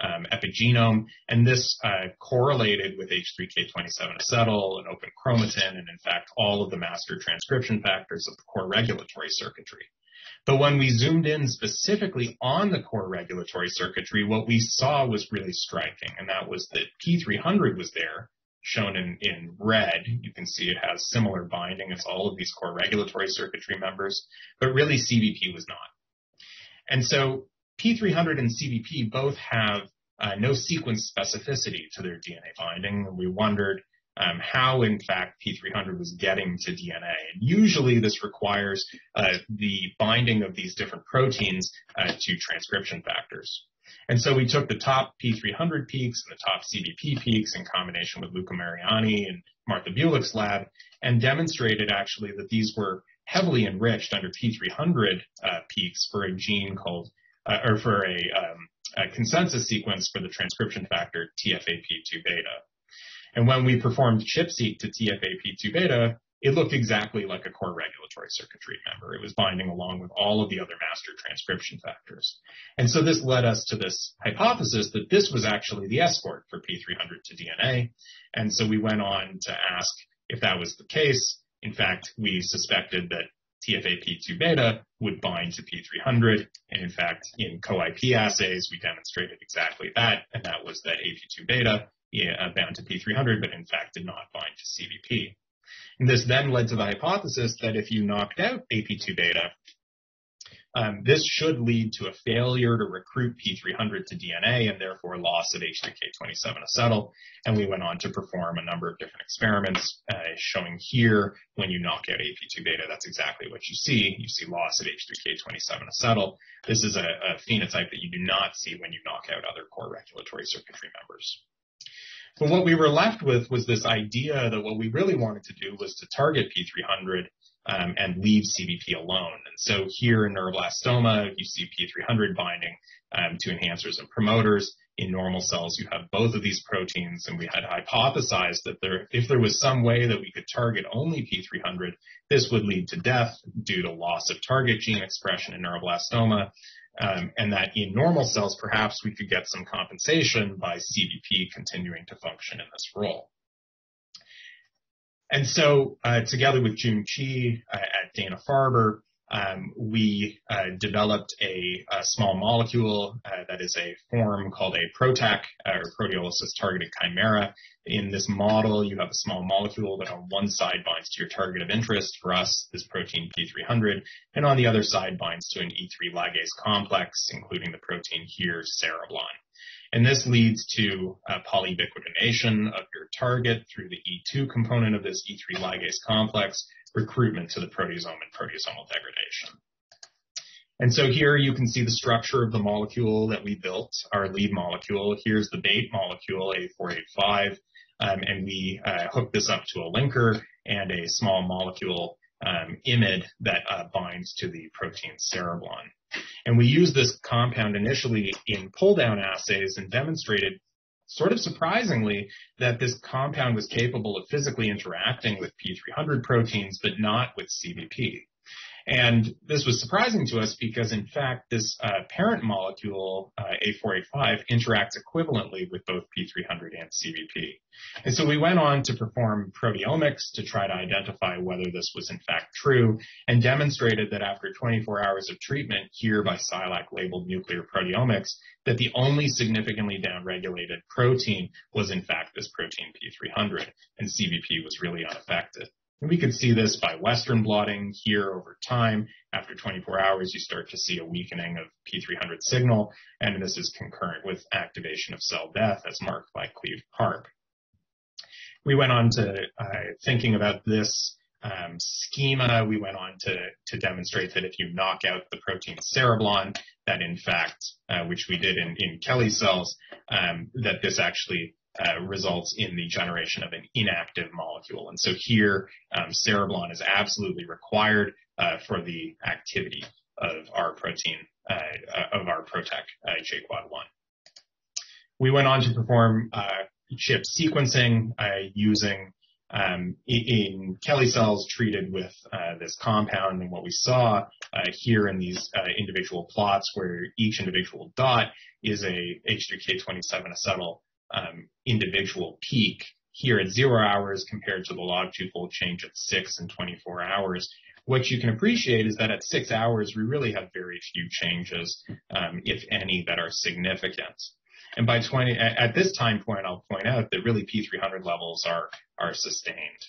um, epigenome, and this uh, correlated with H3K27 acetyl and open chromatin, and in fact, all of the master transcription factors of the core regulatory circuitry. But when we zoomed in specifically on the core regulatory circuitry, what we saw was really striking, and that was that P300 was there, shown in, in red, you can see it has similar binding as all of these core regulatory circuitry members, but really CBP was not. And so P300 and CBP both have uh, no sequence specificity to their DNA binding. We wondered um, how, in fact, P300 was getting to DNA. And usually this requires uh, the binding of these different proteins uh, to transcription factors. And so we took the top P300 peaks and the top CBP peaks in combination with Luca Mariani and Martha Bulick's lab and demonstrated actually that these were heavily enriched under P300 uh, peaks for a gene called, uh, or for a, um, a, consensus sequence for the transcription factor TFAP2 beta. And when we performed ChIP-seq to TFAP2 beta, it looked exactly like a core regulatory circuitry member. It was binding along with all of the other master transcription factors. And so this led us to this hypothesis that this was actually the escort for P300 to DNA. And so we went on to ask if that was the case. In fact, we suspected that TFAP2 beta would bind to P300. And in fact, in co-IP assays, we demonstrated exactly that. And that was that AP2 beta yeah, uh, bound to P300, but in fact did not bind to CBP. And this then led to the hypothesis that if you knocked out AP2 beta, um, this should lead to a failure to recruit P300 to DNA and therefore loss of H3K27 acetyl. And we went on to perform a number of different experiments uh, showing here when you knock out AP2 beta, that's exactly what you see. You see loss of H3K27 acetyl. This is a, a phenotype that you do not see when you knock out other core regulatory circuitry members. But what we were left with was this idea that what we really wanted to do was to target P300 um, and leave CBP alone. And so here in neuroblastoma, you see P300 binding um, to enhancers and promoters. In normal cells, you have both of these proteins, and we had hypothesized that there, if there was some way that we could target only P300, this would lead to death due to loss of target gene expression in neuroblastoma, um, and that in normal cells, perhaps we could get some compensation by CBP continuing to function in this role. And so, uh, together with Jun Chi uh, at Dana-Farber, um, we uh, developed a, a, small molecule uh, that is a form called a PROTAC, uh, or proteolysis targeted chimera. In this model, you have a small molecule that on one side binds to your target of interest, for us, this protein P300, and on the other side binds to an E3 ligase complex, including the protein here, cereblon. And this leads to uh, polyubiquitination of your target through the E2 component of this E3 ligase complex, recruitment to the proteasome and proteasomal degradation. And so here you can see the structure of the molecule that we built, our lead molecule. Here's the bait molecule, A485, um, and we uh, hooked this up to a linker and a small molecule um, IMID that uh, binds to the protein cereblon. And we used this compound initially in pull down assays and demonstrated sort of surprisingly that this compound was capable of physically interacting with P300 proteins, but not with CBP. And this was surprising to us because, in fact, this uh, parent molecule, uh, A485, interacts equivalently with both P300 and CBP. And so we went on to perform proteomics to try to identify whether this was in fact true and demonstrated that after 24 hours of treatment here by SciLac labeled nuclear proteomics, that the only significantly downregulated protein was in fact this protein P300 and CBP was really unaffected. And we could see this by Western blotting here over time. After 24 hours, you start to see a weakening of P300 signal, and this is concurrent with activation of cell death as marked by cleaved PARP. We went on to uh, thinking about this um, schema. We went on to, to demonstrate that if you knock out the protein cereblon, that in fact, uh, which we did in, in Kelly cells, um, that this actually uh, results in the generation of an inactive molecule. And so here, um, cereblon is absolutely required uh, for the activity of our protein, uh, of our PROTAC uh, JQuad1. We went on to perform uh, chip sequencing using um, in Kelly cells treated with uh, this compound. And what we saw uh, here in these uh, individual plots where each individual dot is a H3K27 acetyl um, individual peak here at zero hours compared to the log two-fold change at six and 24 hours. What you can appreciate is that at six hours, we really have very few changes, um, if any, that are significant. And by 20, at this time point, I'll point out that really P300 levels are, are sustained.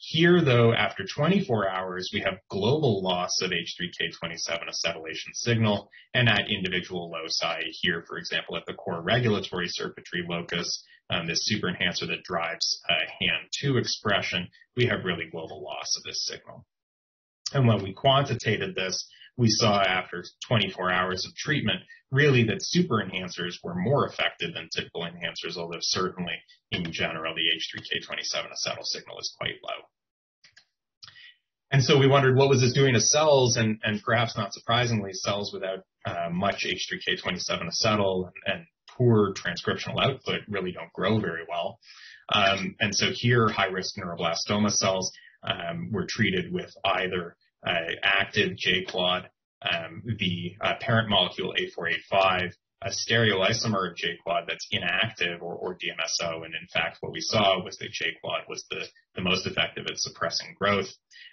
Here, though, after 24 hours, we have global loss of H3K27 acetylation signal, and at individual loci here, for example, at the core regulatory circuitry locus, um, this super enhancer that drives uh, HAN2 expression, we have really global loss of this signal. And when we quantitated this, we saw after 24 hours of treatment, really that super enhancers were more effective than typical enhancers, although certainly in general, the H3K27 acetyl signal is quite low. And so we wondered what was this doing to cells, and, and perhaps not surprisingly, cells without uh, much H3K27 acetyl and, and, poor transcriptional output really don't grow very well. Um, and so here, high-risk neuroblastoma cells um, were treated with either uh, active JQuad, um, the uh, parent molecule A485, a stereoisomer of JQuad that's inactive or, or DMSO. And in fact, what we saw was that JQuad was the, the most effective at suppressing growth.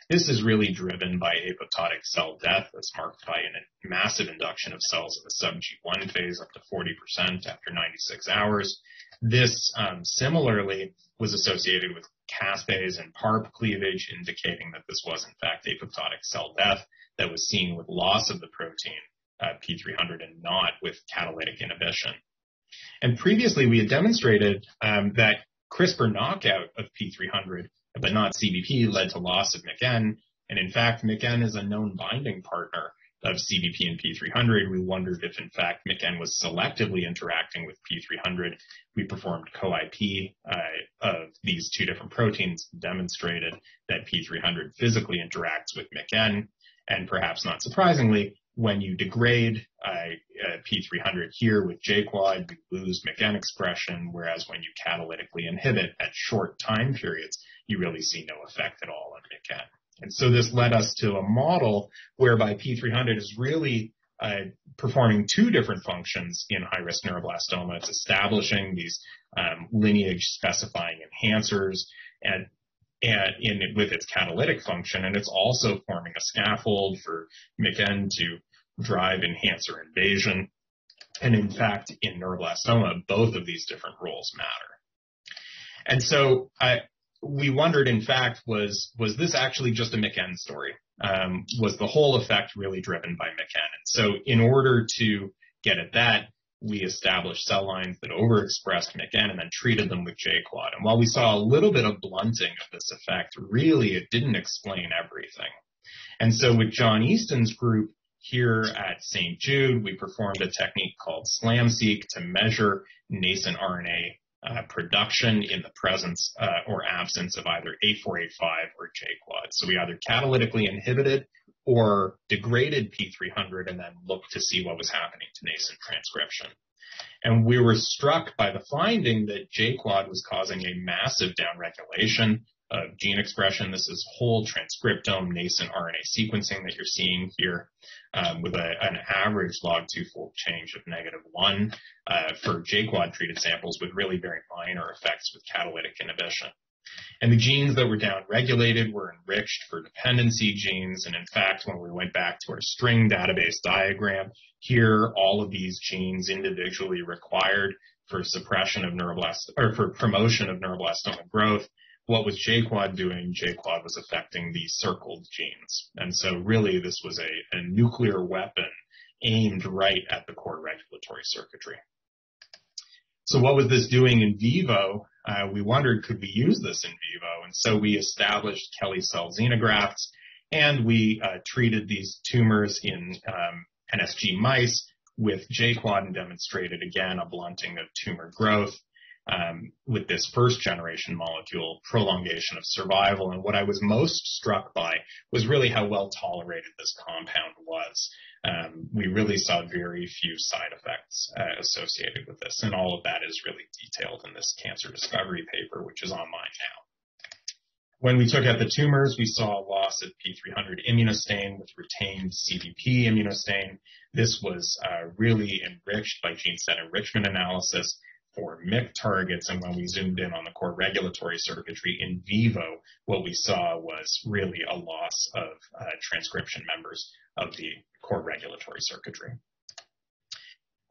This is really driven by apoptotic cell death that's marked by a massive induction of cells in the sub G1 phase up to 40% after 96 hours. This um, similarly was associated with caspase and PARP cleavage, indicating that this was in fact apoptotic cell death that was seen with loss of the protein uh, P300 and not with catalytic inhibition. And previously we had demonstrated um, that CRISPR knockout of P300 but not CBP led to loss of MYC-N. And in fact, MYC-N is a known binding partner of CBP and P300. We wondered if in fact MYC-N was selectively interacting with P300. We performed co-IP uh, of these two different proteins, demonstrated that P300 physically interacts with MYC-N. And perhaps not surprisingly, when you degrade uh, uh, P300 here with JQuad, you lose MYC-N expression, whereas when you catalytically inhibit at short time periods, you really see no effect at all on MYC-N. And so this led us to a model whereby P300 is really uh, performing two different functions in high-risk neuroblastoma. It's establishing these um, lineage-specifying enhancers and and in with its catalytic function, and it's also forming a scaffold for MYC-N to drive enhancer invasion. And in fact, in neuroblastoma, both of these different roles matter. And so I, we wondered, in fact, was was this actually just a MYC-N story? Um, was the whole effect really driven by MYC-N? And so, in order to get at that, we established cell lines that overexpressed MYC-N and then treated them with JQuad. And while we saw a little bit of blunting of this effect, really it didn't explain everything. And so with John Easton's group here at St. Jude, we performed a technique called SLAMseq to measure nascent RNA uh, production in the presence uh, or absence of either A485 or JQuad. So we either catalytically inhibited or degraded P300 and then looked to see what was happening to nascent transcription. And we were struck by the finding that JQuad was causing a massive downregulation of gene expression. This is whole transcriptome nascent RNA sequencing that you're seeing here um, with a, an average log two-fold change of negative one uh, for JQuad treated samples with really very minor effects with catalytic inhibition. And the genes that were downregulated were enriched for dependency genes. And in fact, when we went back to our string database diagram, here all of these genes individually required for suppression of neuroblast or for promotion of neuroblastoma growth. What was JQuad doing? JQuad was affecting these circled genes. And so really this was a, a nuclear weapon aimed right at the core regulatory circuitry. So what was this doing in vivo? Uh, we wondered, could we use this in vivo? And so we established Kelly cell xenografts and we uh, treated these tumors in um, NSG mice with JQuad and demonstrated again a blunting of tumor growth um, with this first generation molecule, prolongation of survival. And what I was most struck by was really how well tolerated this compound was. Um, we really saw very few side effects uh, associated with this, and all of that is really detailed in this cancer discovery paper, which is online now. When we took out the tumors, we saw a loss of P300 immunostain with retained CBP immunostain. This was uh, really enriched by gene set enrichment analysis for MYC targets. And when we zoomed in on the core regulatory circuitry in vivo, what we saw was really a loss of uh, transcription members of the core regulatory circuitry.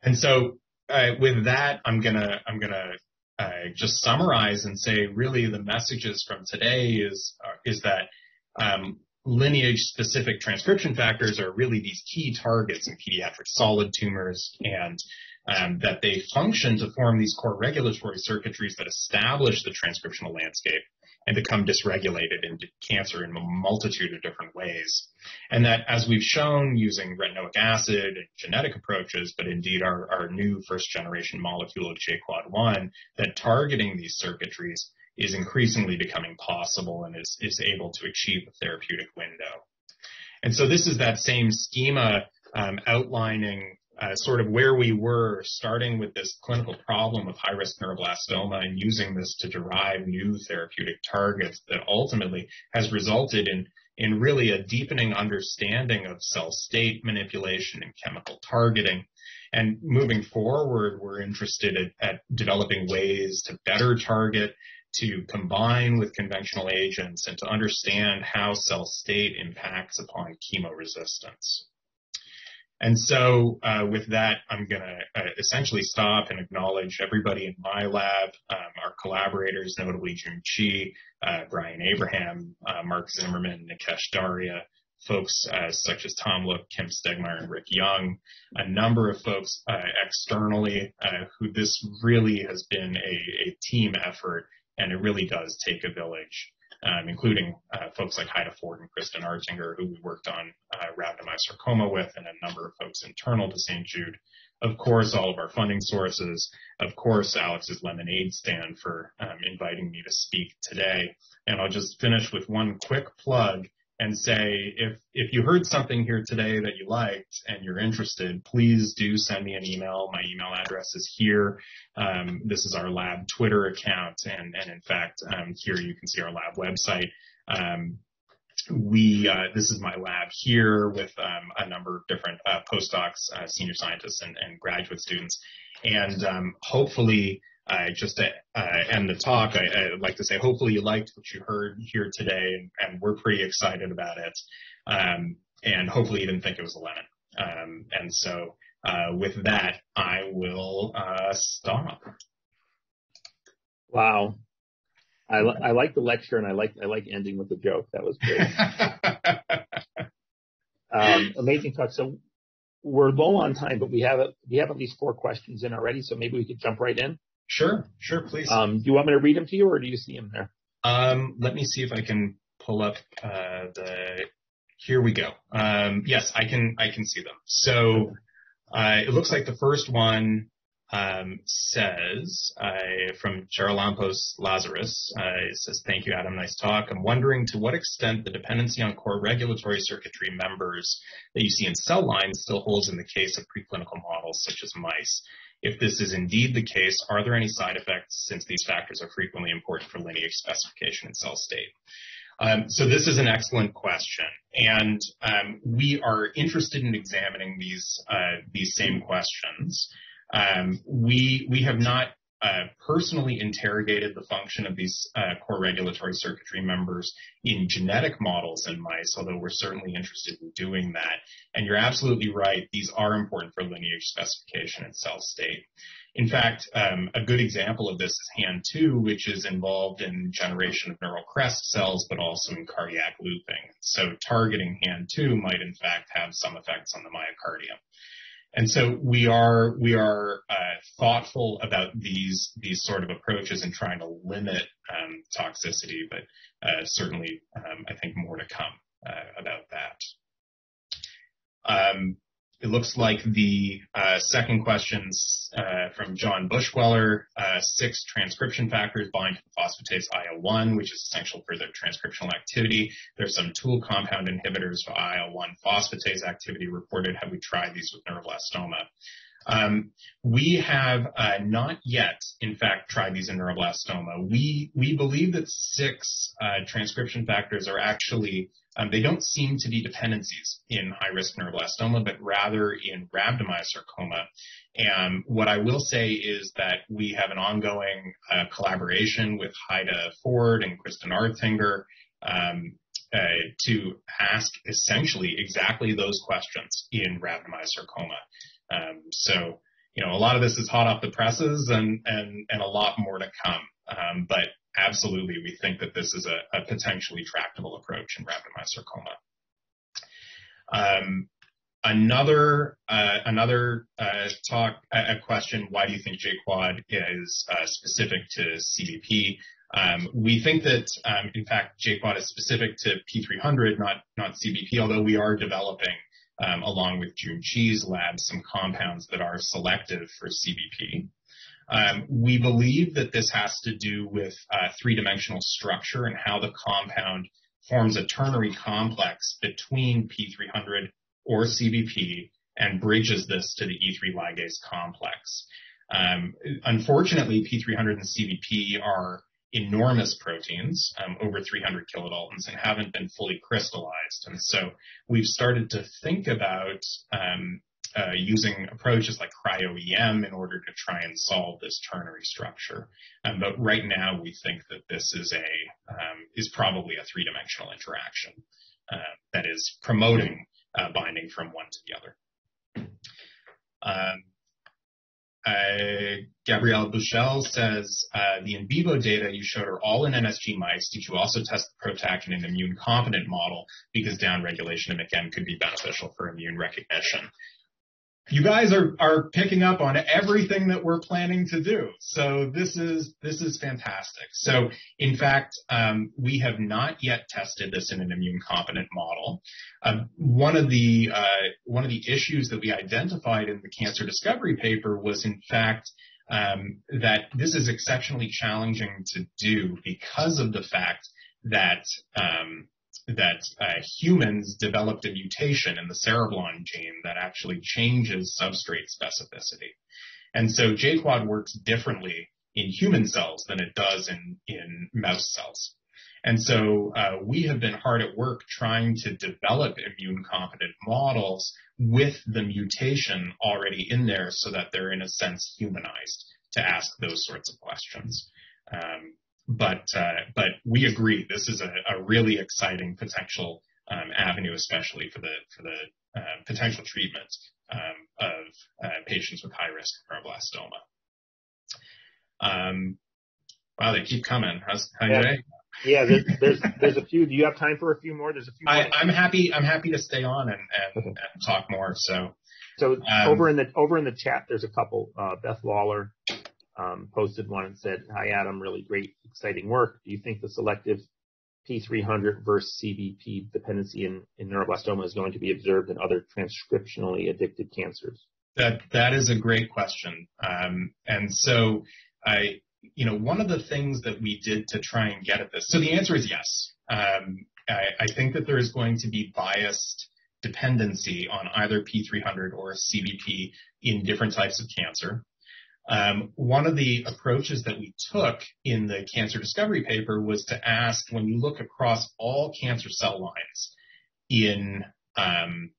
And so uh, with that, I'm gonna I'm gonna uh, just summarize and say really the messages from today is is that um, lineage specific transcription factors are really these key targets in pediatric solid tumors and um, that they function to form these core regulatory circuitries that establish the transcriptional landscape and become dysregulated in cancer in a multitude of different ways. And that as we've shown using retinoic acid and genetic approaches, but indeed our, our new first generation molecule of JQuad1, that targeting these circuitries is increasingly becoming possible and is, is able to achieve a therapeutic window. And so this is that same schema um, outlining uh, sort of where we were starting with this clinical problem of high risk neuroblastoma and using this to derive new therapeutic targets that ultimately has resulted in in really a deepening understanding of cell state manipulation and chemical targeting. And moving forward, we're interested at, at developing ways to better target, to combine with conventional agents, and to understand how cell state impacts upon chemoresistance. And so uh, with that, I'm going to uh, essentially stop and acknowledge everybody in my lab, um, our collaborators, notably Jun Chi, uh, Brian Abraham, uh, Mark Zimmerman, Nikesh Daria, folks uh, such as Tom Look, Kim Stegmeyer, and Rick Young, a number of folks uh, externally who this really has been a, a team effort, and it really does take a village um, including uh, folks like Haida Ford and Kristen Artinger, who we worked on uh, rhabdomyosarcoma with, and a number of folks internal to St. Jude. Of course, all of our funding sources. Of course, Alex's Lemonade Stand for um, inviting me to speak today. And I'll just finish with one quick plug and say if if you heard something here today that you liked and you're interested, please do send me an email. My email address is here. Um, this is our lab Twitter account, and and in fact, um, here you can see our lab website. Um, we uh, this is my lab here with um, a number of different uh, postdocs, uh, senior scientists, and, and, graduate students, and um, hopefully uh, just to uh, end the talk, I, would like to say hopefully you liked what you heard here today, and, we're pretty excited about it. Um, and hopefully you didn't think it was a lemon. Um, and so uh, with that, I will uh, stop. Wow. I, li- I like the lecture and I like I like ending with a joke. That was great. um, amazing talk. So we're low on time, but we have we have at least four questions in already. So maybe we could jump right in. Sure, sure, please. Um, do you want me to read them to you, or do you see them there? Um, let me see if I can pull up uh, the. Here we go. Um, yes, I can. I can see them. So uh, it looks like the first one um, says uh, from Charalampos Lazarus. Uh, it says, "Thank you, Adam. Nice talk. I'm wondering to what extent the dependency on core regulatory circuitry members that you see in cell lines still holds in the case of preclinical models such as mice. If this is indeed the case, are there any side effects since these factors are frequently important for lineage specification and cell state? Um, so this is an excellent question, and um, we are interested in examining these uh, these same questions. Um, we we have not uh, personally interrogated the function of these uh, core regulatory circuitry members in genetic models in mice, although we're certainly interested in doing that. And you're absolutely right, these are important for lineage specification and cell state. In fact, um, a good example of this is HAN2, which is involved in generation of neural crest cells, but also in cardiac looping. So targeting HAN2 might in fact have some effects on the myocardium. And so we are we are uh, thoughtful about these these sort of approaches and trying to limit um, toxicity, but uh, certainly um, I think more to come uh, about that. Um, it looks like the uh, second question's uh, from John Bushweller. Uh, six transcription factors bind to the phosphatase IL-1, which is essential for their transcriptional activity. There's some tool compound inhibitors for IL-1 phosphatase activity reported. Have we tried these with neuroblastoma? Um, we have uh, not yet, in fact, tried these in neuroblastoma. We we believe that six uh, transcription factors are actually um, they don't seem to be dependencies in high-risk neuroblastoma, but rather in rhabdomyosarcoma. And what I will say is that we have an ongoing uh, collaboration with Haida Ford and Kristen Artinger um, to ask essentially exactly those questions in rhabdomyosarcoma. Um, so you know, a lot of this is hot off the presses and, and, and a lot more to come. Um, but absolutely, we think that this is a, a potentially tractable approach in rhabdomyosarcoma. Um, another uh, another uh, talk a question: Why do you think JQuad is uh, specific to CBP? Um, we think that, um, in fact, JQuad is specific to P300, not not CBP. Although we are developing, um, along with Junqi's lab, some compounds that are selective for CBP. Um, we believe that this has to do with uh, three-dimensional structure and how the compound forms a ternary complex between P300 or CBP and bridges this to the E3 ligase complex. Um, unfortunately, P300 and CBP are enormous proteins, um, over 300 kilodaltons, and haven't been fully crystallized. And so we've started to think about um, uh, using approaches like cryo-EM in order to try and solve this ternary structure. Um, but right now, we think that this is a um, is probably a three-dimensional interaction uh, that is promoting uh, binding from one to the other. Uh, Gabriele Büchel says uh, the in vivo data you showed are all in NSG mice. Did you also test the PROTAC in an immune competent model because downregulation of MYCN could be beneficial for immune recognition? You guys are are picking up on everything that we're planning to do. So this is this is fantastic. So in fact, um, we have not yet tested this in an immune competent model. Uh, one of the uh, one of the issues that we identified in the cancer discovery paper was in fact um, that this is exceptionally challenging to do because of the fact that um, that uh, humans developed a mutation in the cereblon gene that actually changes substrate specificity. And so JQAD works differently in human cells than it does in, in mouse cells. And so uh, we have been hard at work trying to develop immune competent models with the mutation already in there so that they're in a sense humanized to ask those sorts of questions. Um, but uh, but we agree this is a, a really exciting potential um, avenue, especially for the for the uh, potential treatment um, of uh, patients with high risk neuroblastoma. Um, wow, they keep coming. How's, how yeah. Yeah, there's, there's, there's a few. Do you have time for a few more? There's a few. I, am happy. I'm happy to stay on and, and, and talk more. So, so um, over in the over in the chat, there's a couple. Uh, Beth Lawlor um, posted one and said, "Hi Adam, really great, exciting work. Do you think the selective P300 versus CBP dependency in, in neuroblastoma is going to be observed in other transcriptionally addicted cancers?" That that is a great question, um, and so I, you know, one of the things that we did to try and get at this. So the answer is yes. Um, I, I think that there is going to be biased dependency on either P300 or CBP in different types of cancer. Um, one of the approaches that we took in the cancer discovery paper was to ask when you look across all cancer cell lines in um,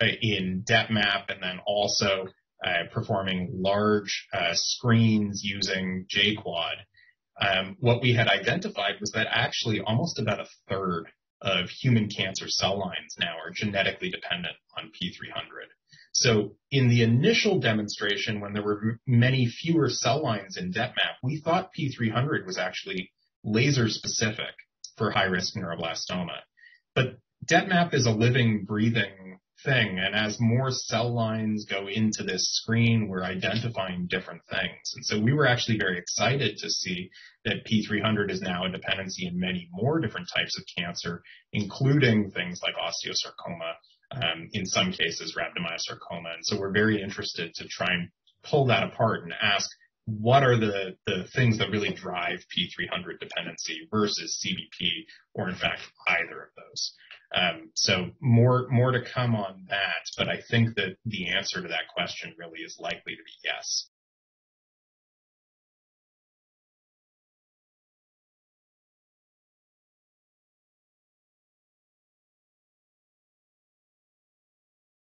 in DepMap and then also uh, performing large uh, screens using JQAD, um, what we had identified was that actually almost about a third of human cancer cell lines now are genetically dependent on P300. So in the initial demonstration, when there were many fewer cell lines in DepMap, we thought P300 was actually laser specific for high risk neuroblastoma. But DepMap is a living, breathing thing. And as more cell lines go into this screen, we're identifying different things. And so we were actually very excited to see that P300 is now a dependency in many more different types of cancer, including things like osteosarcoma um, in some cases rhabdomyosarcoma. And so we're very interested to try and pull that apart and ask what are the, the things that really drive P300 dependency versus CBP or in fact either of those. Um, so more more to come on that, but I think that the answer to that question really is likely to be yes.